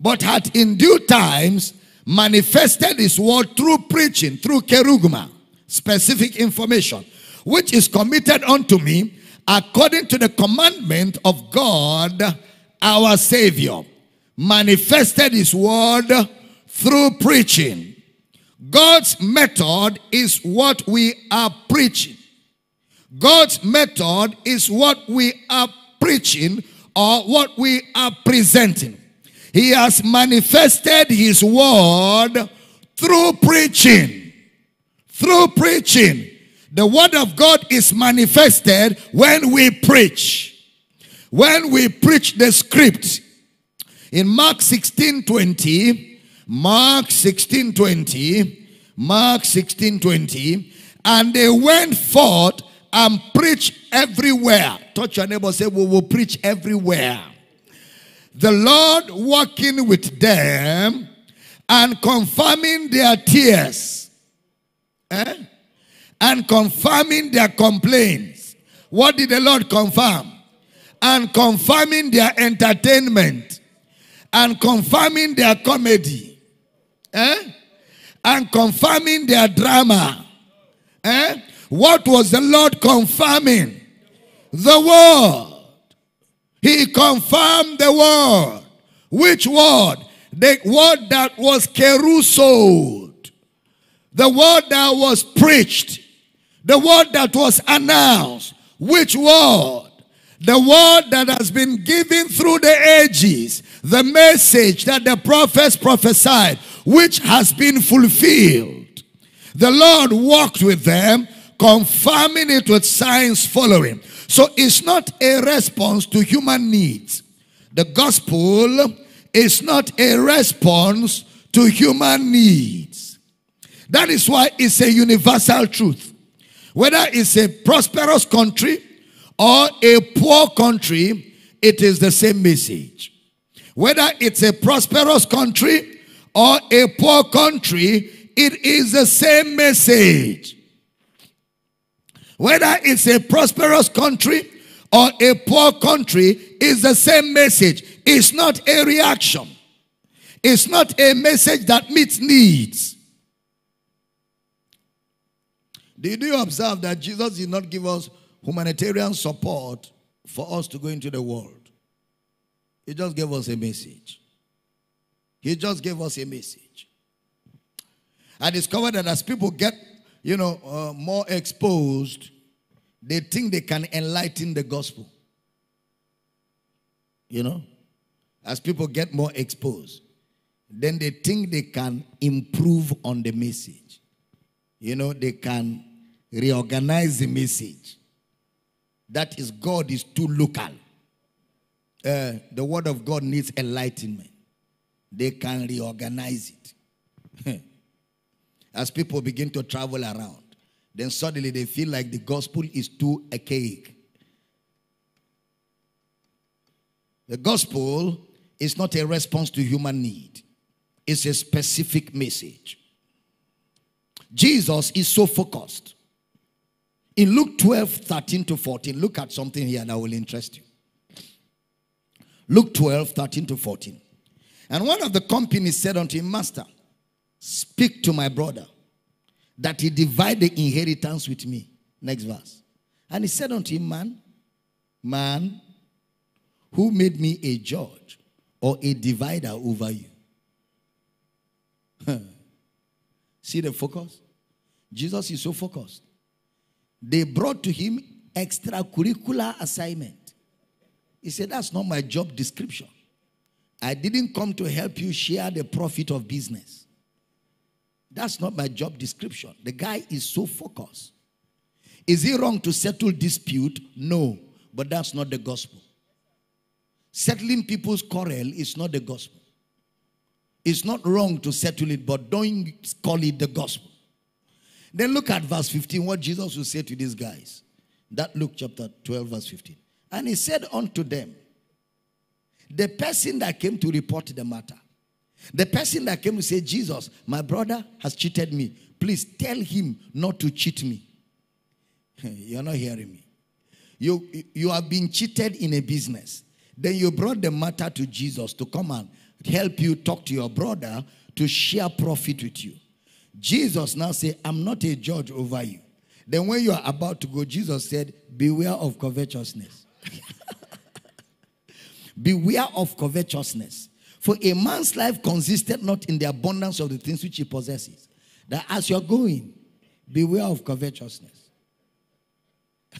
But had in due times manifested his word through preaching, through kerugma, specific information, which is committed unto me according to the commandment of God our Savior. Manifested his word through preaching. God's method is what we are preaching. God's method is what we are preaching or what we are presenting. He has manifested his word through preaching. Through preaching. The word of God is manifested when we preach. When we preach the script. In Mark 16 20, Mark 16 20, Mark 16 20, and they went forth and preach everywhere. Touch your neighbor, say, We will preach everywhere the Lord working with them and confirming their tears eh? and confirming their complaints. What did the Lord confirm? And confirming their entertainment and confirming their comedy eh? and confirming their drama. Eh? What was the Lord confirming? The word. He confirmed the word. Which word? The word that was kerussoed. The word that was preached. The word that was announced. Which word? The word that has been given through the ages. The message that the prophets prophesied, which has been fulfilled. The Lord walked with them, confirming it with signs following. So it's not a response to human needs. The gospel is not a response to human needs. That is why it's a universal truth. Whether it's a prosperous country or a poor country, it is the same message. Whether it's a prosperous country or a poor country, it is the same message. Whether it's a prosperous country or a poor country, is the same message. It's not a reaction. It's not a message that meets needs. Did you observe that Jesus did not give us humanitarian support for us to go into the world. He just gave us a message. He just gave us a message. I discovered that as people get, you know, uh, more exposed, they think they can enlighten the gospel. You know, as people get more exposed, then they think they can improve on the message. You know, they can reorganize the message. That is, God is too local. Uh, the word of God needs enlightenment. They can reorganize it. [laughs] As people begin to travel around, then suddenly they feel like the gospel is too archaic. The gospel is not a response to human need, it's a specific message. Jesus is so focused. In Luke 12, 13 to 14, look at something here that will interest you. Luke 12, 13 to 14. And one of the companies said unto him, Master, speak to my brother that he divide the inheritance with me. Next verse. And he said unto him, Man, man, who made me a judge or a divider over you? [laughs] See the focus? Jesus is so focused. They brought to him extracurricular assignment. He said, That's not my job description. I didn't come to help you share the profit of business. That's not my job description. The guy is so focused. Is it wrong to settle dispute? No, but that's not the gospel. Settling people's quarrel is not the gospel. It's not wrong to settle it, but don't call it the gospel. Then look at verse 15, what Jesus will say to these guys. That Luke chapter 12, verse 15. And he said unto them, The person that came to report the matter, the person that came to say, Jesus, my brother has cheated me. Please tell him not to cheat me. [laughs] You're not hearing me. You, you have been cheated in a business. Then you brought the matter to Jesus to come and help you talk to your brother to share profit with you. Jesus now say, I'm not a judge over you. Then when you are about to go, Jesus said, beware of covetousness. [laughs] beware of covetousness. For a man's life consisted not in the abundance of the things which he possesses. That as you're going, beware of covetousness. [laughs]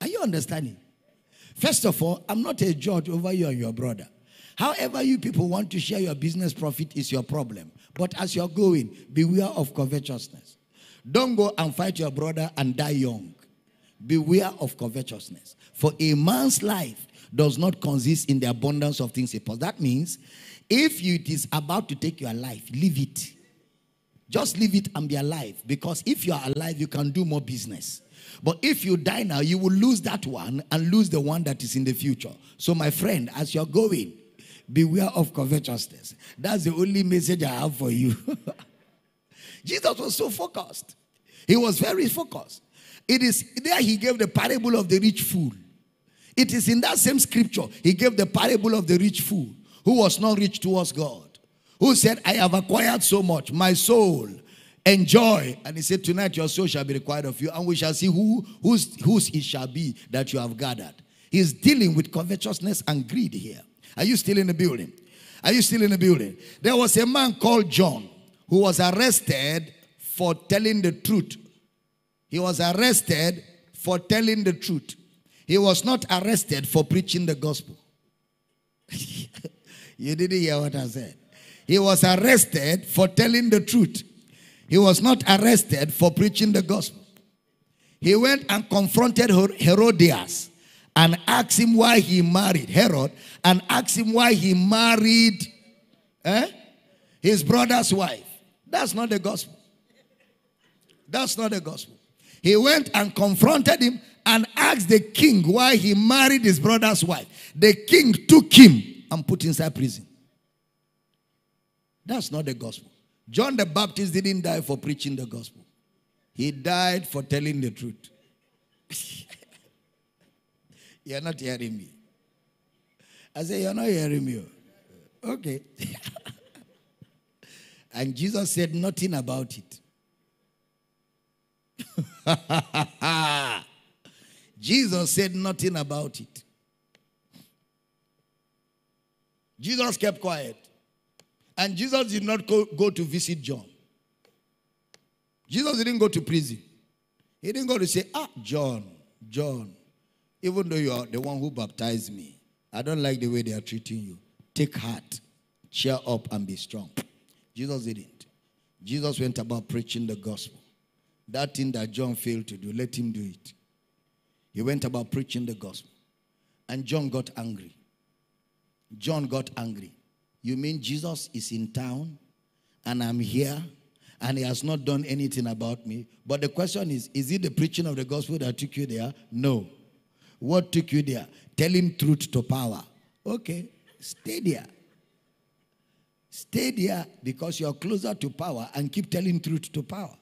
Are you understanding? First of all, I'm not a judge over you and your brother. However, you people want to share your business profit is your problem. But as you're going, beware of covetousness. Don't go and fight your brother and die young. Beware of covetousness. For a man's life does not consist in the abundance of things he possesses. That means if it is about to take your life, leave it. Just leave it and be alive. Because if you are alive, you can do more business. But if you die now, you will lose that one and lose the one that is in the future. So, my friend, as you're going, beware of covetousness. That's the only message I have for you. [laughs] Jesus was so focused. He was very focused. It is there he gave the parable of the rich fool. It is in that same scripture he gave the parable of the rich fool who was not rich towards God, who said, I have acquired so much, my soul, enjoy. And he said, Tonight your soul shall be required of you, and we shall see who whose, whose it shall be that you have gathered. He's dealing with covetousness and greed here. Are you still in the building? Are you still in the building? There was a man called John who was arrested for telling the truth. He was arrested for telling the truth. He was not arrested for preaching the gospel. [laughs] you didn't hear what I said. He was arrested for telling the truth. He was not arrested for preaching the gospel. He went and confronted Herodias and asked him why he married Herod and asked him why he married eh, his brother's wife. That's not the gospel. That's not the gospel. He went and confronted him and asked the king why he married his brother's wife. The king took him and put inside prison. That's not the gospel. John the Baptist didn't die for preaching the gospel. He died for telling the truth. [laughs] You're not hearing me. I say, You're not hearing me. Okay. [laughs] and Jesus said nothing about it. [laughs] Jesus said nothing about it. Jesus kept quiet. And Jesus did not go, go to visit John. Jesus didn't go to prison. He didn't go to say, Ah, John, John, even though you are the one who baptized me, I don't like the way they are treating you. Take heart, cheer up, and be strong. Jesus didn't. Jesus went about preaching the gospel. That thing that John failed to do, let him do it. He went about preaching the gospel. And John got angry. John got angry. You mean Jesus is in town and I'm here and he has not done anything about me? But the question is is it the preaching of the gospel that took you there? No. What took you there? Tell him truth to power. Okay, stay there. Stay there because you're closer to power and keep telling truth to power.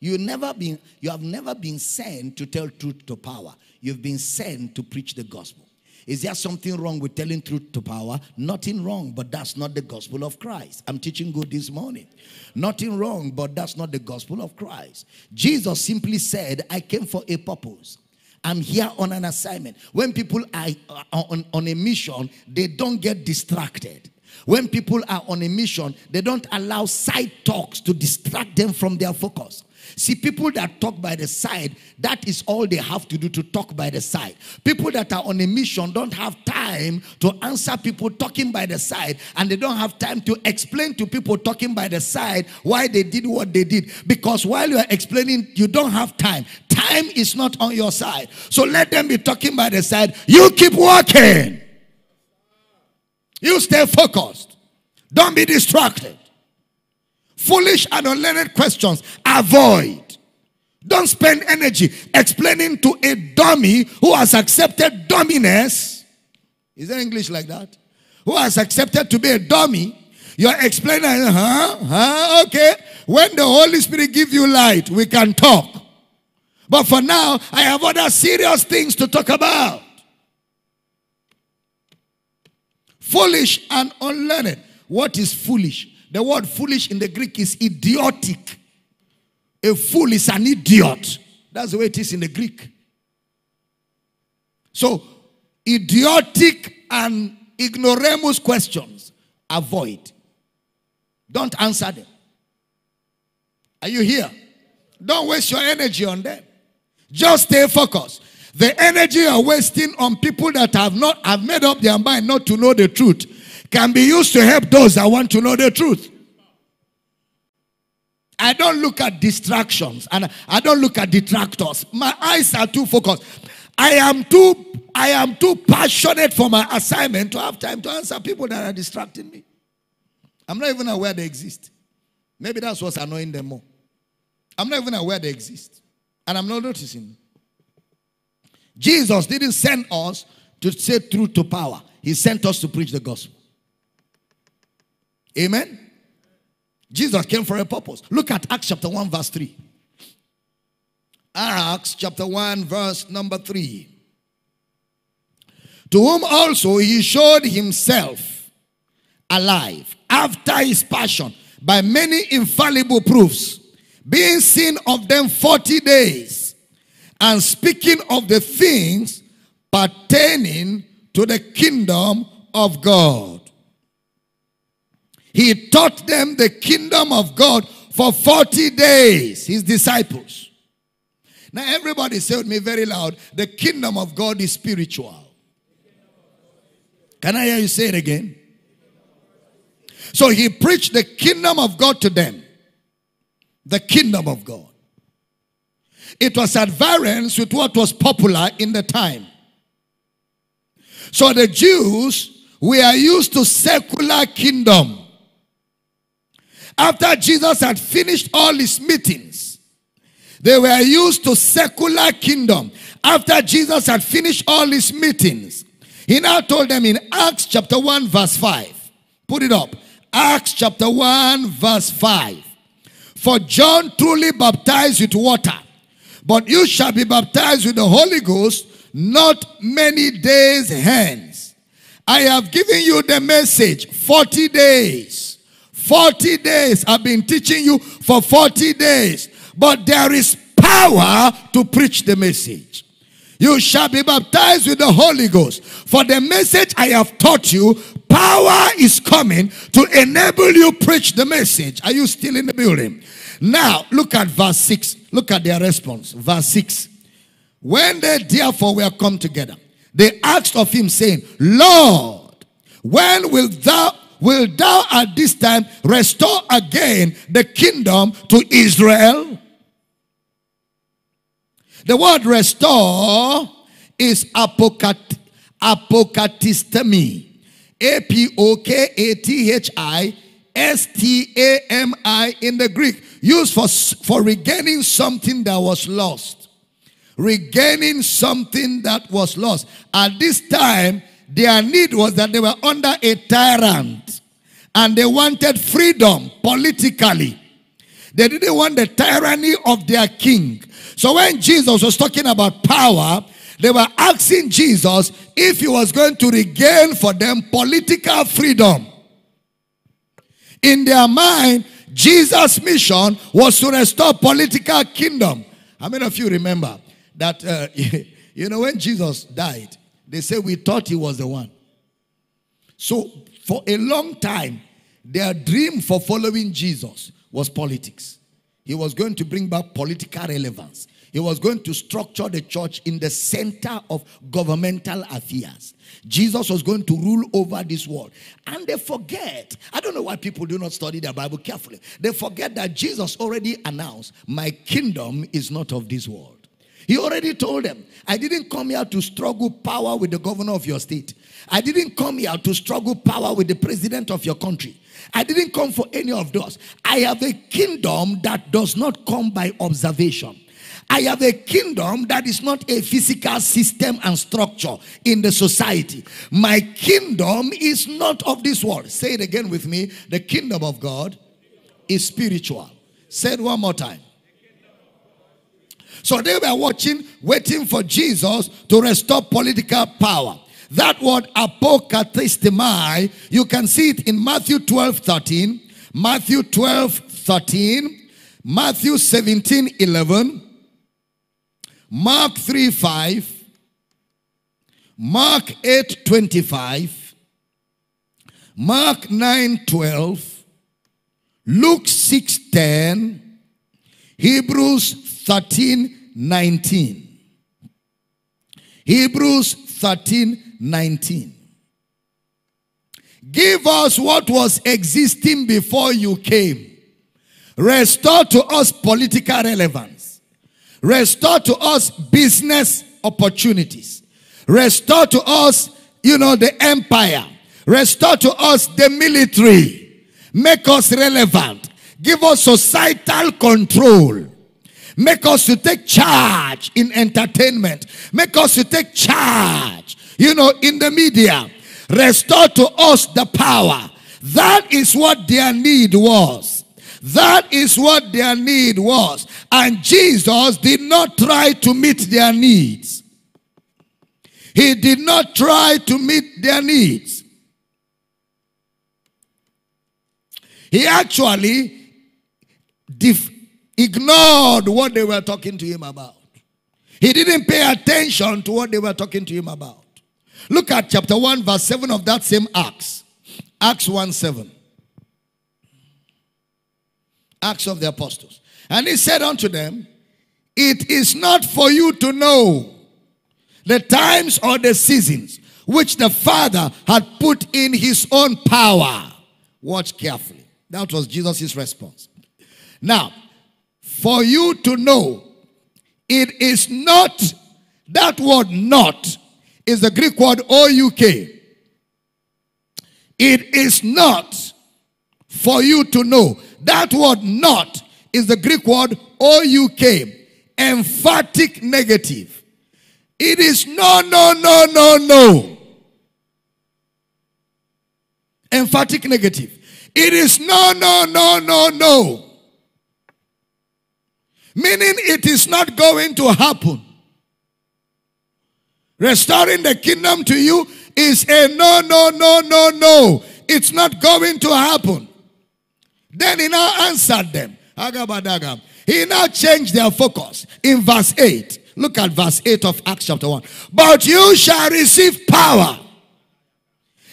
You never been, you have never been sent to tell truth to power. You've been sent to preach the gospel. Is there something wrong with telling truth to power? Nothing wrong, but that's not the gospel of Christ. I'm teaching good this morning. Nothing wrong, but that's not the gospel of Christ. Jesus simply said, I came for a purpose. I'm here on an assignment. When people are on, on a mission, they don't get distracted. When people are on a mission, they don't allow side talks to distract them from their focus. See, people that talk by the side, that is all they have to do to talk by the side. People that are on a mission don't have time to answer people talking by the side, and they don't have time to explain to people talking by the side why they did what they did. Because while you are explaining, you don't have time. Time is not on your side. So let them be talking by the side. You keep working. You stay focused. Don't be distracted. Foolish and unlearned questions, avoid. Don't spend energy explaining to a dummy who has accepted dumminess. Is there English like that? Who has accepted to be a dummy. You're explaining, huh? Huh? Okay. When the Holy Spirit give you light, we can talk. But for now, I have other serious things to talk about. Foolish and unlearned. What is foolish? The word foolish in the Greek is idiotic. A fool is an idiot. That's the way it is in the Greek. So, idiotic and ignoramus questions, avoid. Don't answer them. Are you here? Don't waste your energy on them. Just stay focused. The energy you're wasting on people that have not have made up their mind not to know the truth can be used to help those that want to know the truth. I don't look at distractions and I don't look at detractors. My eyes are too focused. I am too I am too passionate for my assignment to have time to answer people that are distracting me. I'm not even aware they exist. Maybe that's what's annoying them more. I'm not even aware they exist. And I'm not noticing. Jesus didn't send us to say truth to power. He sent us to preach the gospel. Amen. Jesus came for a purpose. Look at Acts chapter 1, verse 3. Acts chapter 1, verse number 3. To whom also he showed himself alive after his passion by many infallible proofs, being seen of them 40 days, and speaking of the things pertaining to the kingdom of God. He taught them the kingdom of God for 40 days, his disciples. Now, everybody say with me very loud the kingdom of God is spiritual. Can I hear you say it again? So he preached the kingdom of God to them. The kingdom of God. It was at variance with what was popular in the time. So the Jews were used to secular kingdom. After Jesus had finished all his meetings, they were used to secular kingdom. After Jesus had finished all his meetings, he now told them in Acts chapter 1 verse 5. Put it up. Acts chapter 1 verse 5. For John truly baptized with water, but you shall be baptized with the Holy Ghost not many days hence. I have given you the message 40 days 40 days. I've been teaching you for 40 days. But there is power to preach the message. You shall be baptized with the Holy Ghost. For the message I have taught you, power is coming to enable you preach the message. Are you still in the building? Now, look at verse 6. Look at their response. Verse 6. When they therefore were come together, they asked of him, saying, Lord, when will thou will thou at this time restore again the kingdom to Israel? The word restore is apocat, apokathistemi. A P O K A T H I S T A M I in the Greek. Used for, for regaining something that was lost. Regaining something that was lost. At this time, their need was that they were under a tyrant and they wanted freedom politically. They didn't want the tyranny of their king. So when Jesus was talking about power, they were asking Jesus if he was going to regain for them political freedom. In their mind, Jesus' mission was to restore political kingdom. How many of you remember that, uh, [laughs] you know, when Jesus died, they say we thought he was the one. So for a long time, their dream for following Jesus was politics. He was going to bring back political relevance. He was going to structure the church in the center of governmental affairs. Jesus was going to rule over this world. And they forget. I don't know why people do not study the Bible carefully. They forget that Jesus already announced, My kingdom is not of this world. He already told them, I didn't come here to struggle power with the governor of your state. I didn't come here to struggle power with the president of your country. I didn't come for any of those. I have a kingdom that does not come by observation. I have a kingdom that is not a physical system and structure in the society. My kingdom is not of this world. Say it again with me. The kingdom of God is spiritual. Say it one more time. So they were watching, waiting for Jesus to restore political power. That word apokathistemi, you can see it in Matthew 12, 13, Matthew 12, 13, Matthew 17, 11, Mark 3 5, Mark 8 25, Mark 9 12, Luke 6 10, Hebrews 13 19. Hebrews 13 19. Give us what was existing before you came. Restore to us political relevance. Restore to us business opportunities. Restore to us, you know, the empire. Restore to us the military. Make us relevant. Give us societal control. Make us to take charge in entertainment. Make us to take charge, you know, in the media. Restore to us the power. That is what their need was. That is what their need was. And Jesus did not try to meet their needs. He did not try to meet their needs. He actually ignored what they were talking to him about. He didn't pay attention to what they were talking to him about. Look at chapter 1, verse 7 of that same Acts. Acts 1 7. Acts of the Apostles. And he said unto them, It is not for you to know the times or the seasons which the Father had put in his own power. Watch carefully. That was Jesus' response. Now, for you to know, it is not, that word not is the Greek word O-U-K. It is not for you to know that word not is the Greek word O-U-K, emphatic negative. It is no, no, no, no, no. Emphatic negative. It is no, no, no, no, no. Meaning it is not going to happen. Restoring the kingdom to you is a no, no, no, no, no. It's not going to happen. Then he now answered them. He now changed their focus in verse 8. Look at verse 8 of Acts chapter 1. But you shall receive power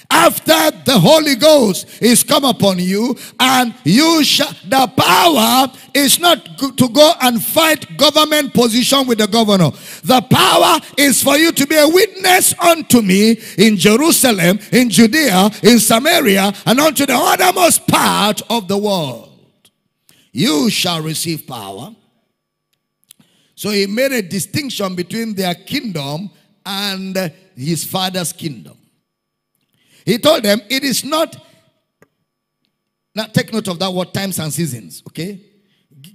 after the Holy Ghost is come upon you, and you shall, the power is not to go and fight government position with the governor. The power is for you to be a witness unto me in Jerusalem, in Judea, in Samaria, and unto the uttermost part of the world. You shall receive power. So he made a distinction between their kingdom and his father's kingdom. He told them, It is not. Now take note of that word times and seasons, okay?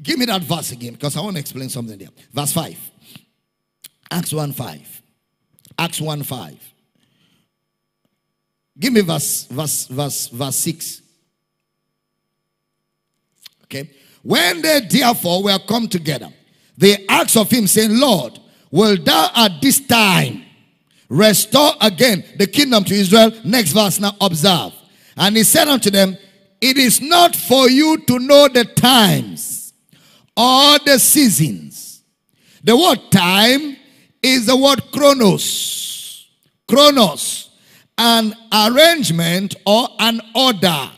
Give me that verse again because I want to explain something there. Verse 5. Acts 1 5. Acts 1 5. Give me verse, verse, verse, verse 6. Okay. When they therefore were come together, they asked of him, saying, Lord, will thou at this time restore again the kingdom to Israel. Next verse now, observe. And he said unto them, It is not for you to know the times or the seasons. The word time is the word chronos. Chronos. An arrangement or an order.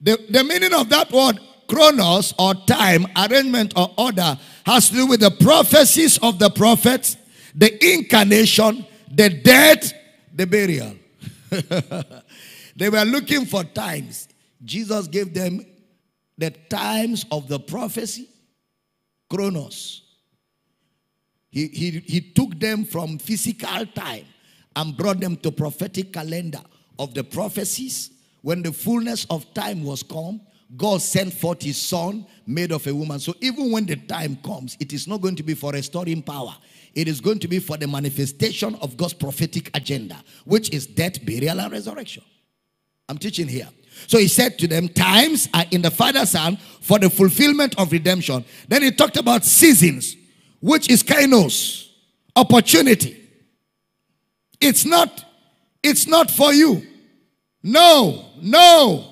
The, the meaning of that word chronos or time, arrangement or order has to do with the prophecies of the prophets the incarnation, the death, the burial. [laughs] they were looking for times. Jesus gave them the times of the prophecy, chronos. He, he, he took them from physical time and brought them to prophetic calendar of the prophecies. When the fullness of time was come, God sent forth his son made of a woman. So even when the time comes, it is not going to be for restoring power. It is going to be for the manifestation of God's prophetic agenda, which is death, burial, and resurrection. I'm teaching here. So he said to them, Times are in the Father's hand for the fulfillment of redemption. Then he talked about seasons, which is kairos, opportunity. It's not, it's not for you. No, no.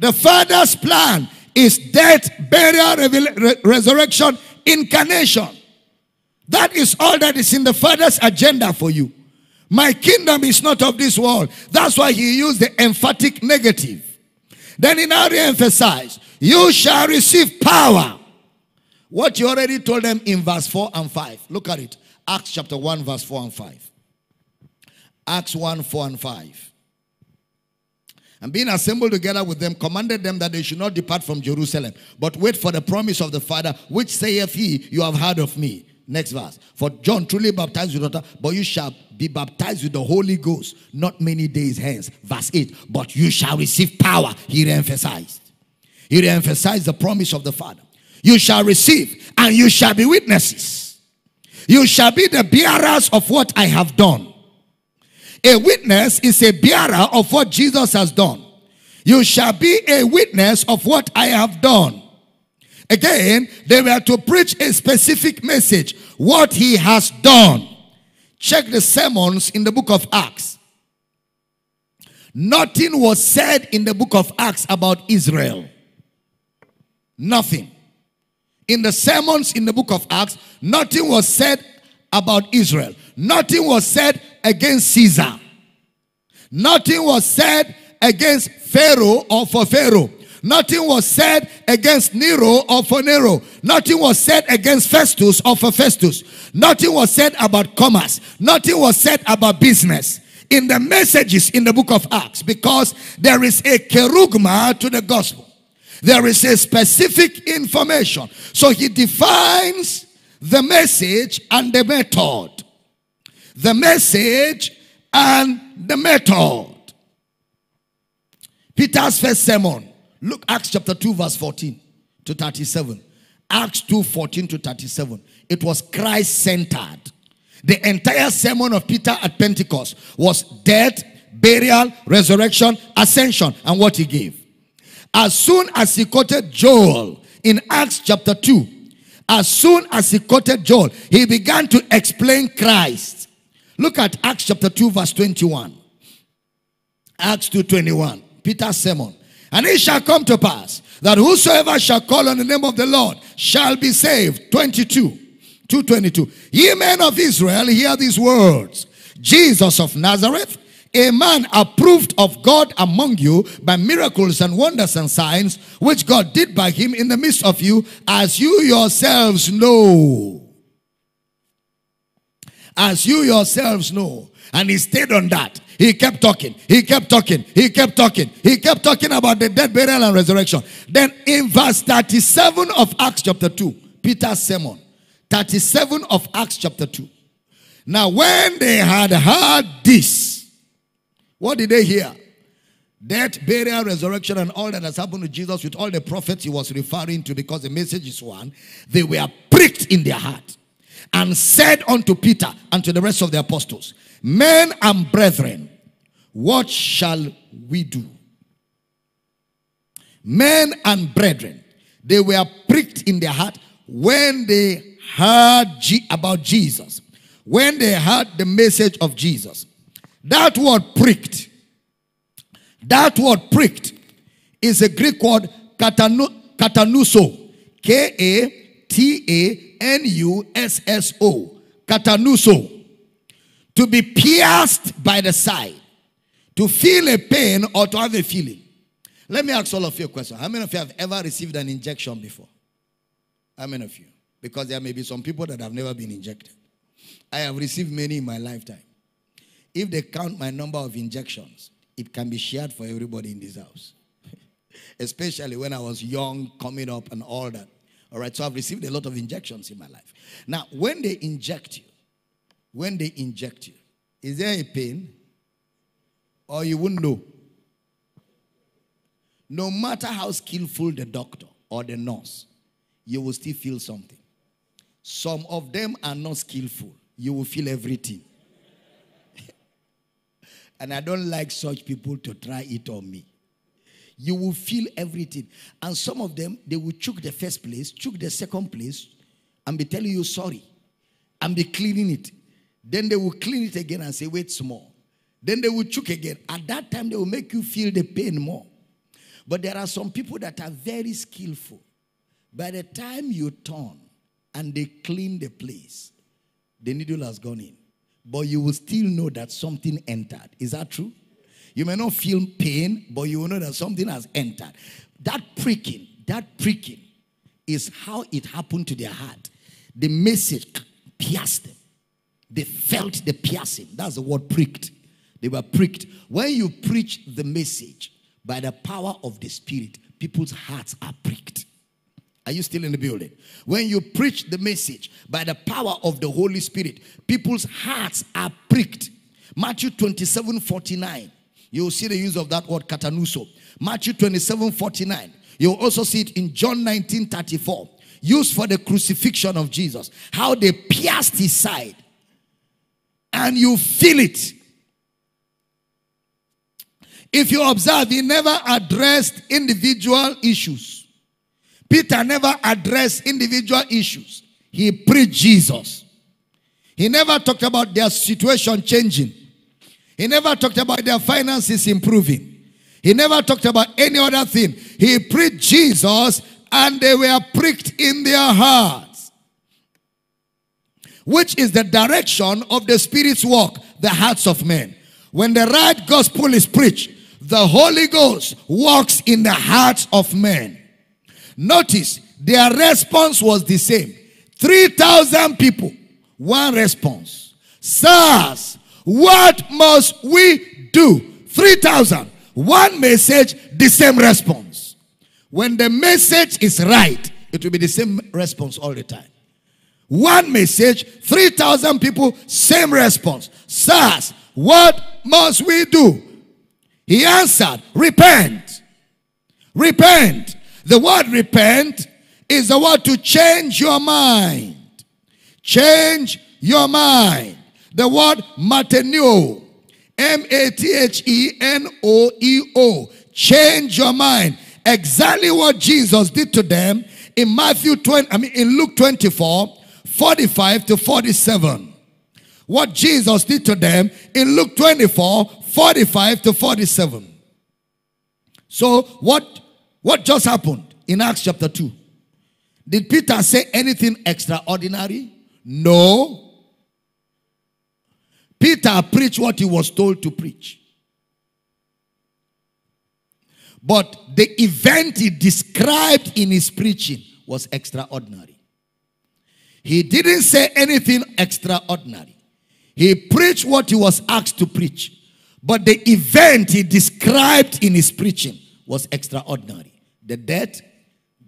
The Father's plan is death, burial, resurrection, incarnation. That is all that is in the Father's agenda for you. My kingdom is not of this world. That's why he used the emphatic negative. Then he now re-emphasized, you shall receive power. What you already told them in verse 4 and 5. Look at it. Acts chapter 1, verse 4 and 5. Acts 1, 4 and 5. And being assembled together with them, commanded them that they should not depart from Jerusalem, but wait for the promise of the Father, which saith he, You have heard of me. Next verse. For John truly baptized with water, but you shall be baptized with the Holy Ghost not many days hence. Verse 8. But you shall receive power. He re-emphasized. He re-emphasized the promise of the Father. You shall receive, and you shall be witnesses. You shall be the bearers of what I have done. A witness is a bearer of what Jesus has done. You shall be a witness of what I have done. Again, they were to preach a specific message, what he has done. Check the sermons in the book of Acts. Nothing was said in the book of Acts about Israel. Nothing. In the sermons in the book of Acts, nothing was said about Israel. Nothing was said against Caesar. Nothing was said against Pharaoh or for Pharaoh. Nothing was said against Nero or for Nero. Nothing was said against Festus or for Festus. Nothing was said about commerce. Nothing was said about business in the messages in the book of Acts because there is a kerugma to the gospel. There is a specific information. So he defines the message and the method. The message and the method. Peter's first sermon Look, Acts chapter 2, verse 14 to 37. Acts 2, 14 to 37. It was Christ centered. The entire sermon of Peter at Pentecost was death, burial, resurrection, ascension, and what he gave. As soon as he quoted Joel in Acts chapter 2, as soon as he quoted Joel, he began to explain Christ. Look at Acts chapter 2, verse 21. Acts 2 21. Peter's sermon. And it shall come to pass that whosoever shall call on the name of the Lord shall be saved. 22. 222. Ye men of Israel, hear these words. Jesus of Nazareth, a man approved of God among you by miracles and wonders and signs, which God did by him in the midst of you, as you yourselves know. As you yourselves know. And he stayed on that. He kept talking. He kept talking. He kept talking. He kept talking about the death, burial, and resurrection. Then in verse 37 of Acts chapter 2, Peter's sermon, 37 of Acts chapter 2. Now, when they had heard this, what did they hear? Death, burial, resurrection, and all that has happened to Jesus with all the prophets he was referring to because the message is one. They were pricked in their heart and said unto Peter and to the rest of the apostles, Men and brethren, what shall we do? Men and brethren, they were pricked in their heart when they heard about Jesus, when they heard the message of Jesus. That word pricked, that word pricked is a Greek word katanuso. K A T A N U S S O. Katanuso. To be pierced by the side. To feel a pain or to have a feeling. Let me ask all of you a question. How many of you have ever received an injection before? How many of you? Because there may be some people that have never been injected. I have received many in my lifetime. If they count my number of injections, it can be shared for everybody in this house. [laughs] Especially when I was young, coming up, and all that. All right, so I've received a lot of injections in my life. Now, when they inject you, when they inject you, is there a pain? Or you wouldn't know? No matter how skillful the doctor or the nurse, you will still feel something. Some of them are not skillful. You will feel everything. [laughs] and I don't like such people to try it on me. You will feel everything. And some of them, they will choke the first place, choke the second place, and be telling you sorry, and be cleaning it. Then they will clean it again and say, wait small. Then they will choke again. At that time, they will make you feel the pain more. But there are some people that are very skillful. By the time you turn and they clean the place, the needle has gone in. But you will still know that something entered. Is that true? You may not feel pain, but you will know that something has entered. That pricking, that pricking is how it happened to their heart. The message pierced them. They felt the piercing. That's the word pricked. They were pricked. When you preach the message by the power of the Spirit, people's hearts are pricked. Are you still in the building? When you preach the message by the power of the Holy Spirit, people's hearts are pricked. Matthew 27 49. You'll see the use of that word katanuso. Matthew 27 49. You'll also see it in John 19 34. Used for the crucifixion of Jesus. How they pierced his side and you feel it. If you observe, he never addressed individual issues. Peter never addressed individual issues. He preached Jesus. He never talked about their situation changing. He never talked about their finances improving. He never talked about any other thing. He preached Jesus and they were pricked in their hearts. which is the direction of the Spirit's work, the hearts of men. When the right gospel is preached, the Holy Ghost works in the hearts of men. Notice their response was the same 3,000 people, one response. Sirs, what must we do? 3,000, one message, the same response. When the message is right, it will be the same response all the time. One message, 3,000 people, same response. Sirs, what must we do? He answered, Repent. Repent. The word repent is the word to change your mind. Change your mind. The word metanoeo. M A T H E N O E O. Change your mind. Exactly what Jesus did to them in Matthew 20, I mean in Luke 24 45 to 47. What Jesus did to them in Luke 24, 45 to 47. So what, what just happened? in Acts chapter 2. Did Peter say anything extraordinary? No. Peter preached what he was told to preach. But the event he described in his preaching was extraordinary. He didn't say anything extraordinary. He preached what he was asked to preach. But the event he described in his preaching was extraordinary the death,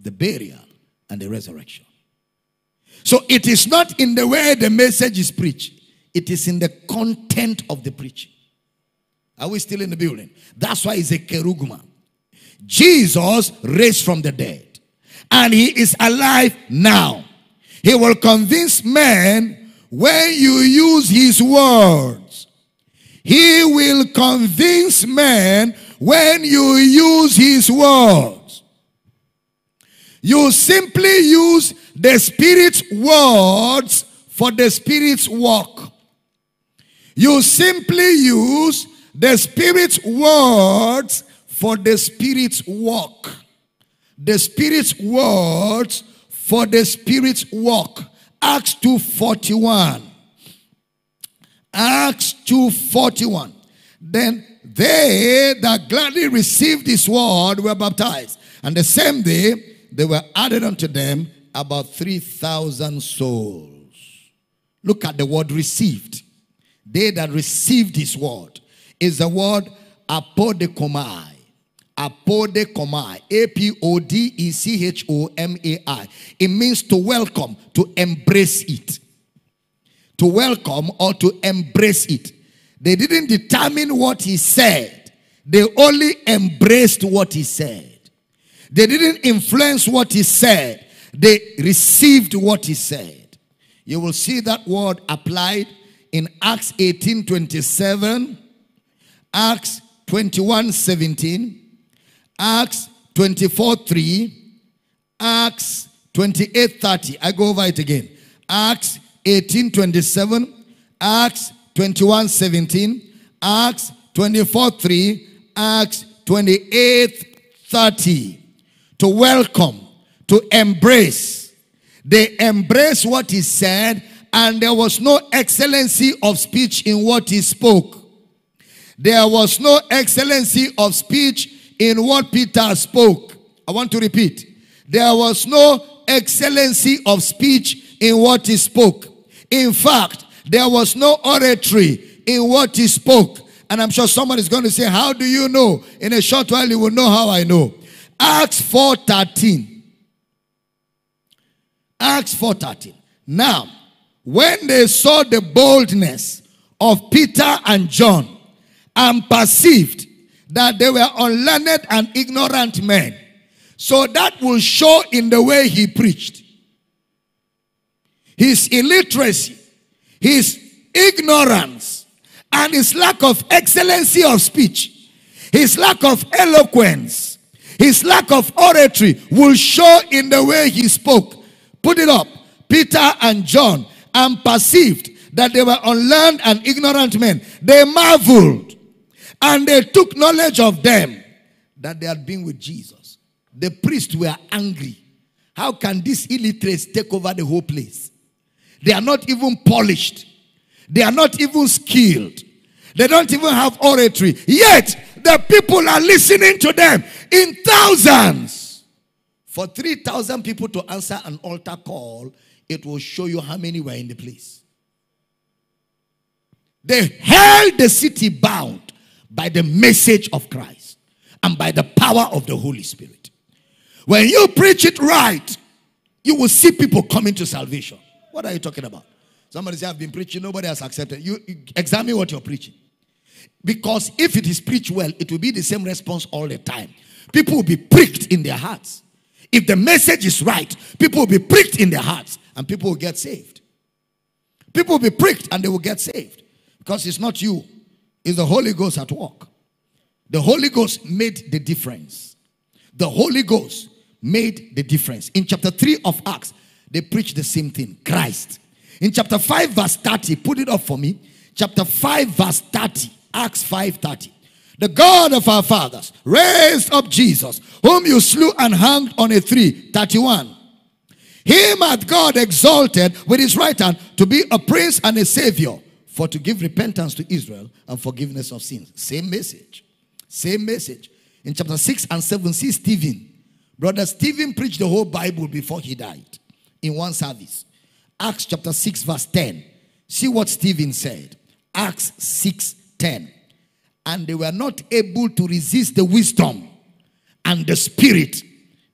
the burial, and the resurrection. So it is not in the way the message is preached, it is in the content of the preaching. Are we still in the building? That's why it's a kerugma. Jesus raised from the dead, and he is alive now. He will convince men when you use his words. He will convince men when you use his words. You simply use the Spirit's words for the Spirit's work. You simply use the Spirit's words for the Spirit's work. The Spirit's words for the Spirit's work. Acts 2.41. Acts 2.41. Then they that gladly received this word were baptized. And the same day they were added unto them about 3,000 souls. Look at the word received. They that received this word is the word apodechomai. Apodechomai. A P O D E C H O M A I. It means to welcome, to embrace it. To welcome or to embrace it. They didn't determine what he said, they only embraced what he said. They didn't influence what he said, they received what he said. You will see that word applied in Acts 18 27, Acts 21 17, Acts 24 3, Acts 28 30. I go over it again. Acts 18 27, Acts 21 17, Acts 24 3, Acts 28 30 to welcome, to embrace. They embraced what he said, and there was no excellency of speech in what he spoke. There was no excellency of speech in what Peter spoke. I want to repeat. There was no excellency of speech in what he spoke. In fact, there was no oratory in what he spoke. And I'm sure somebody's going to say, How do you know? In a short while, you will know how I know. Acts 4:13. Acts 4:13. Now, when they saw the boldness of Peter and John and perceived that they were unlearned and ignorant men, so that will show in the way he preached. His illiteracy, his ignorance, and his lack of excellency of speech, his lack of eloquence, his lack of oratory will show in the way he spoke. Put it up. Peter and John and perceived that they were unlearned and ignorant men. They marveled and they took knowledge of them that they had been with Jesus. The priests were angry. How can these illiterates take over the whole place? They are not even polished. They are not even skilled. They don't even have oratory. Yet, the people are listening to them in thousands. For 3,000 people to answer an altar call, it will show you how many were in the place. They held the city bound by the message of Christ and by the power of the Holy Spirit. When you preach it right, you will see people coming to salvation. What are you talking about? Somebody say, I've been preaching, nobody has accepted. You, examine what you're preaching. Because if it is preached well, it will be the same response all the time. People will be pricked in their hearts. If the message is right, people will be pricked in their hearts and people will get saved. People will be pricked and they will get saved. Because it's not you, it's the Holy Ghost at work. The Holy Ghost made the difference. The Holy Ghost made the difference. In chapter 3 of Acts, they preach the same thing Christ. In chapter 5, verse 30, put it up for me. Chapter 5, verse 30, Acts 5 30. The God of our fathers raised up Jesus, whom you slew and hanged on a tree. 31. Him hath God exalted with his right hand to be a prince and a savior, for to give repentance to Israel and forgiveness of sins. Same message. Same message. In chapter 6 and 7, see Stephen. Brother Stephen preached the whole Bible before he died in one service. Acts chapter 6, verse 10. See what Stephen said. Acts 6 10. And they were not able to resist the wisdom and the spirit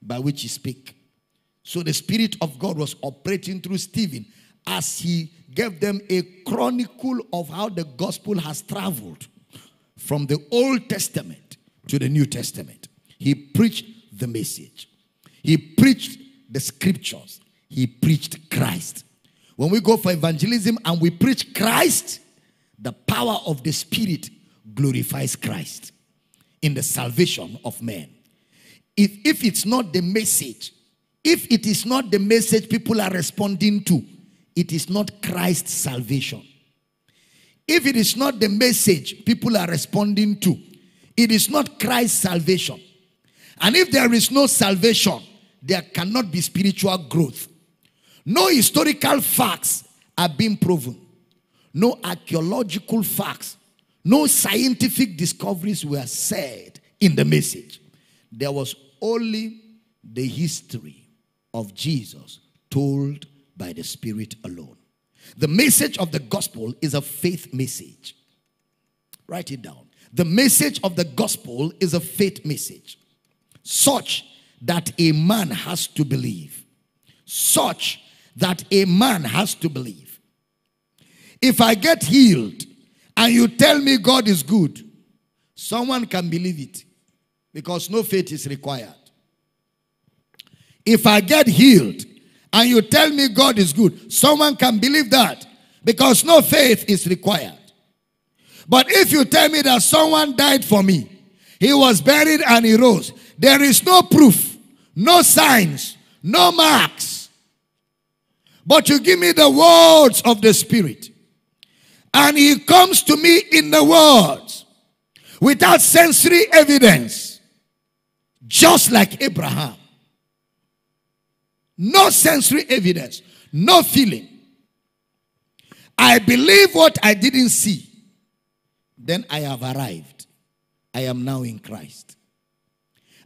by which he spake. So the Spirit of God was operating through Stephen as he gave them a chronicle of how the gospel has traveled from the Old Testament to the New Testament. He preached the message, he preached the scriptures, he preached Christ. When we go for evangelism and we preach Christ, the power of the Spirit glorifies Christ in the salvation of men. If, if it's not the message, if it is not the message people are responding to, it is not Christ's salvation. If it is not the message people are responding to, it is not Christ's salvation. And if there is no salvation, there cannot be spiritual growth. No historical facts are being proven. No archaeological facts. No scientific discoveries were said in the message. There was only the history of Jesus told by the Spirit alone. The message of the gospel is a faith message. Write it down. The message of the gospel is a faith message, such that a man has to believe. Such that a man has to believe. If I get healed and you tell me God is good, someone can believe it because no faith is required. If I get healed and you tell me God is good, someone can believe that because no faith is required. But if you tell me that someone died for me, he was buried and he rose, there is no proof, no signs, no marks. But you give me the words of the Spirit. And he comes to me in the words without sensory evidence, just like Abraham. No sensory evidence, no feeling. I believe what I didn't see. Then I have arrived. I am now in Christ.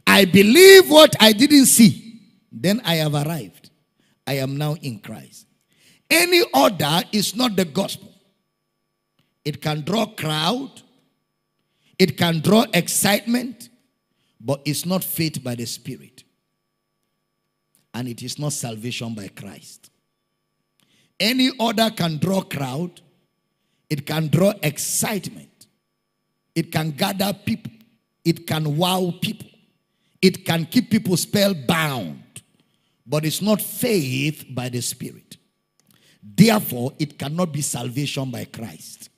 I believe what I didn't see. Then I have arrived. I am now in Christ. Any order is not the gospel. It can draw crowd. It can draw excitement, but it's not faith by the Spirit and it is not salvation by Christ. Any order can draw crowd, it can draw excitement, it can gather people, it can wow people, it can keep people spellbound, but it's not faith by the Spirit. Therefore, it cannot be salvation by Christ.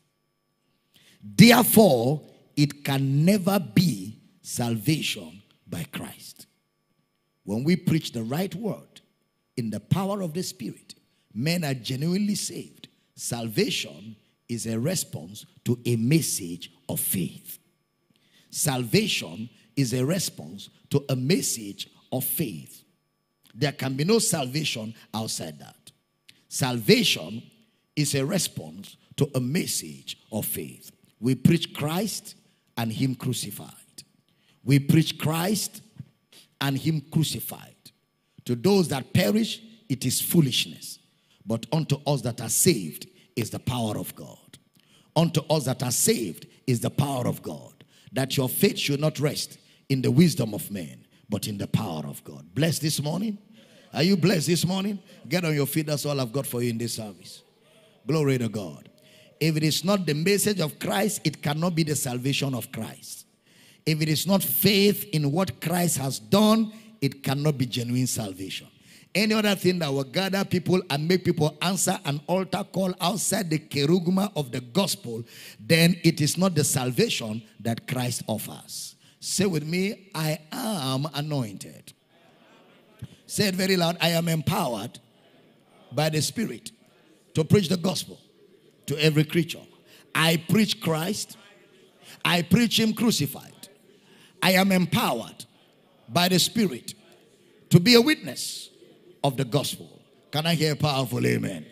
Therefore, it can never be salvation by Christ. When we preach the right word in the power of the Spirit, men are genuinely saved. Salvation is a response to a message of faith. Salvation is a response to a message of faith. There can be no salvation outside that. Salvation is a response to a message of faith. We preach Christ and Him crucified. We preach Christ and him crucified. To those that perish, it is foolishness. But unto us that are saved is the power of God. Unto us that are saved is the power of God. That your faith should not rest in the wisdom of men, but in the power of God. Bless this morning. Are you blessed this morning? Get on your feet. That's all I've got for you in this service. Glory to God. If it is not the message of Christ, it cannot be the salvation of Christ. If it is not faith in what Christ has done, it cannot be genuine salvation. Any other thing that will gather people and make people answer an altar call outside the kerugma of the gospel, then it is not the salvation that Christ offers. Say with me, I am anointed. Say it very loud. I am empowered by the Spirit to preach the gospel to every creature. I preach Christ I preach him crucified. I am empowered by the Spirit to be a witness of the gospel. Can I hear a powerful amen?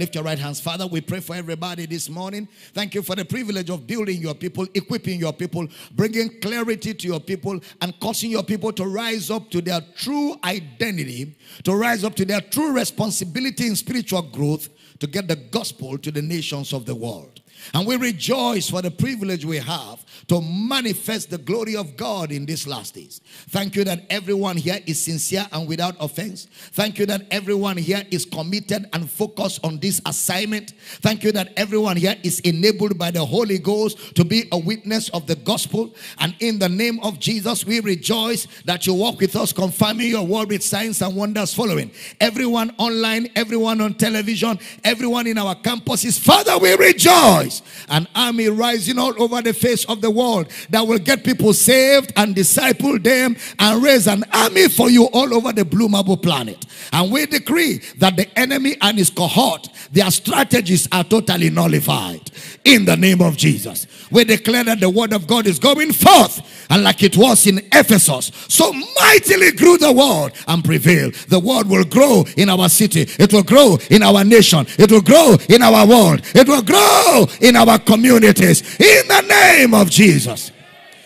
Lift your right hands. Father, we pray for everybody this morning. Thank you for the privilege of building your people, equipping your people, bringing clarity to your people, and causing your people to rise up to their true identity, to rise up to their true responsibility in spiritual growth, to get the gospel to the nations of the world. And we rejoice for the privilege we have to manifest the glory of God in these last days. Thank you that everyone here is sincere and without offense. Thank you that everyone here is committed and focused on this assignment. Thank you that everyone here is enabled by the Holy Ghost to be a witness of the gospel. And in the name of Jesus, we rejoice that you walk with us, confirming your word with signs and wonders following. Everyone online, everyone on television, everyone in our campuses, Father, we rejoice an army rising all over the face of the world that will get people saved and disciple them and raise an army for you all over the blue marble planet. And we decree that the enemy and his cohort, their strategies are totally nullified in the name of Jesus. We declare that the word of God is going forth and like it was in Ephesus, so mightily grew the word and prevail. The word will grow in our city, it will grow in our nation, it will grow in our world, it will grow in our communities in the name of Jesus.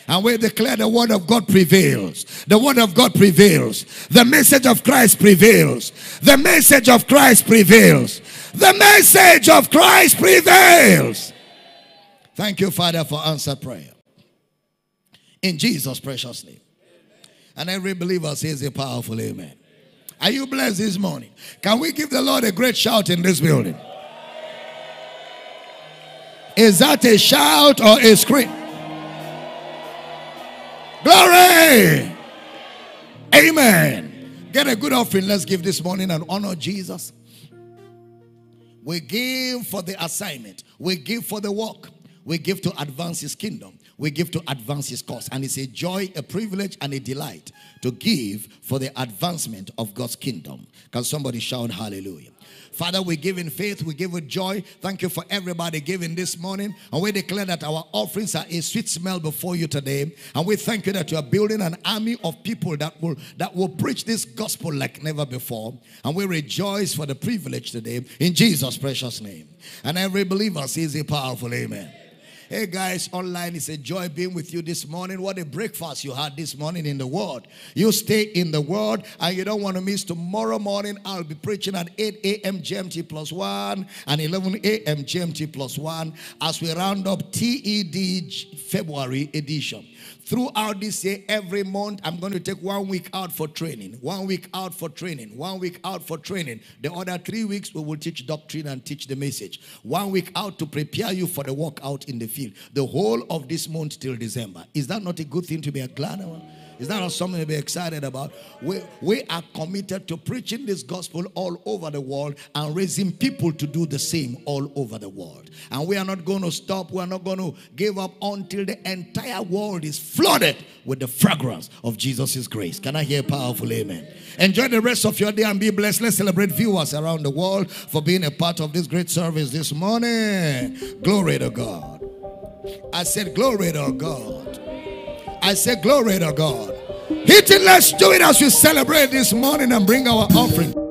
And we declare the word of God prevails. The word of God prevails. The message of Christ prevails. The message of Christ prevails. The message of Christ prevails. Thank you, Father, for answer prayer. In Jesus' precious name. And every believer says a powerful amen. Are you blessed this morning? Can we give the Lord a great shout in this building? Is that a shout or a scream? Glory! Amen. Get a good offering. Let's give this morning and honor Jesus. We give for the assignment, we give for the work, we give to advance his kingdom, we give to advance his cause. And it's a joy, a privilege, and a delight to give for the advancement of God's kingdom. Can somebody shout hallelujah? Father, we give in faith, we give with joy. Thank you for everybody giving this morning. And we declare that our offerings are a sweet smell before you today. And we thank you that you are building an army of people that will that will preach this gospel like never before. And we rejoice for the privilege today in Jesus' precious name. And every believer says a powerful amen. Hey guys, online, it's a joy being with you this morning. What a breakfast you had this morning in the Word. You stay in the Word and you don't want to miss tomorrow morning. I'll be preaching at 8 a.m. GMT plus 1 and 11 a.m. GMT plus 1 as we round up TED February edition. Throughout this year, every month, I'm going to take one week out for training, one week out for training, one week out for training. The other three weeks, we will teach doctrine and teach the message. One week out to prepare you for the work out in the field. The whole of this month till December. Is that not a good thing to be a glad about? Is that not something to be excited about? We, we are committed to preaching this gospel all over the world and raising people to do the same all over the world. And we are not going to stop. We are not going to give up until the entire world is flooded with the fragrance of Jesus' grace. Can I hear powerful amen? Enjoy the rest of your day and be blessed. Let's celebrate viewers around the world for being a part of this great service this morning. Glory to God. I said, Glory to God. I say, Glory to God. Hit it, let's do it as we celebrate this morning and bring our offering.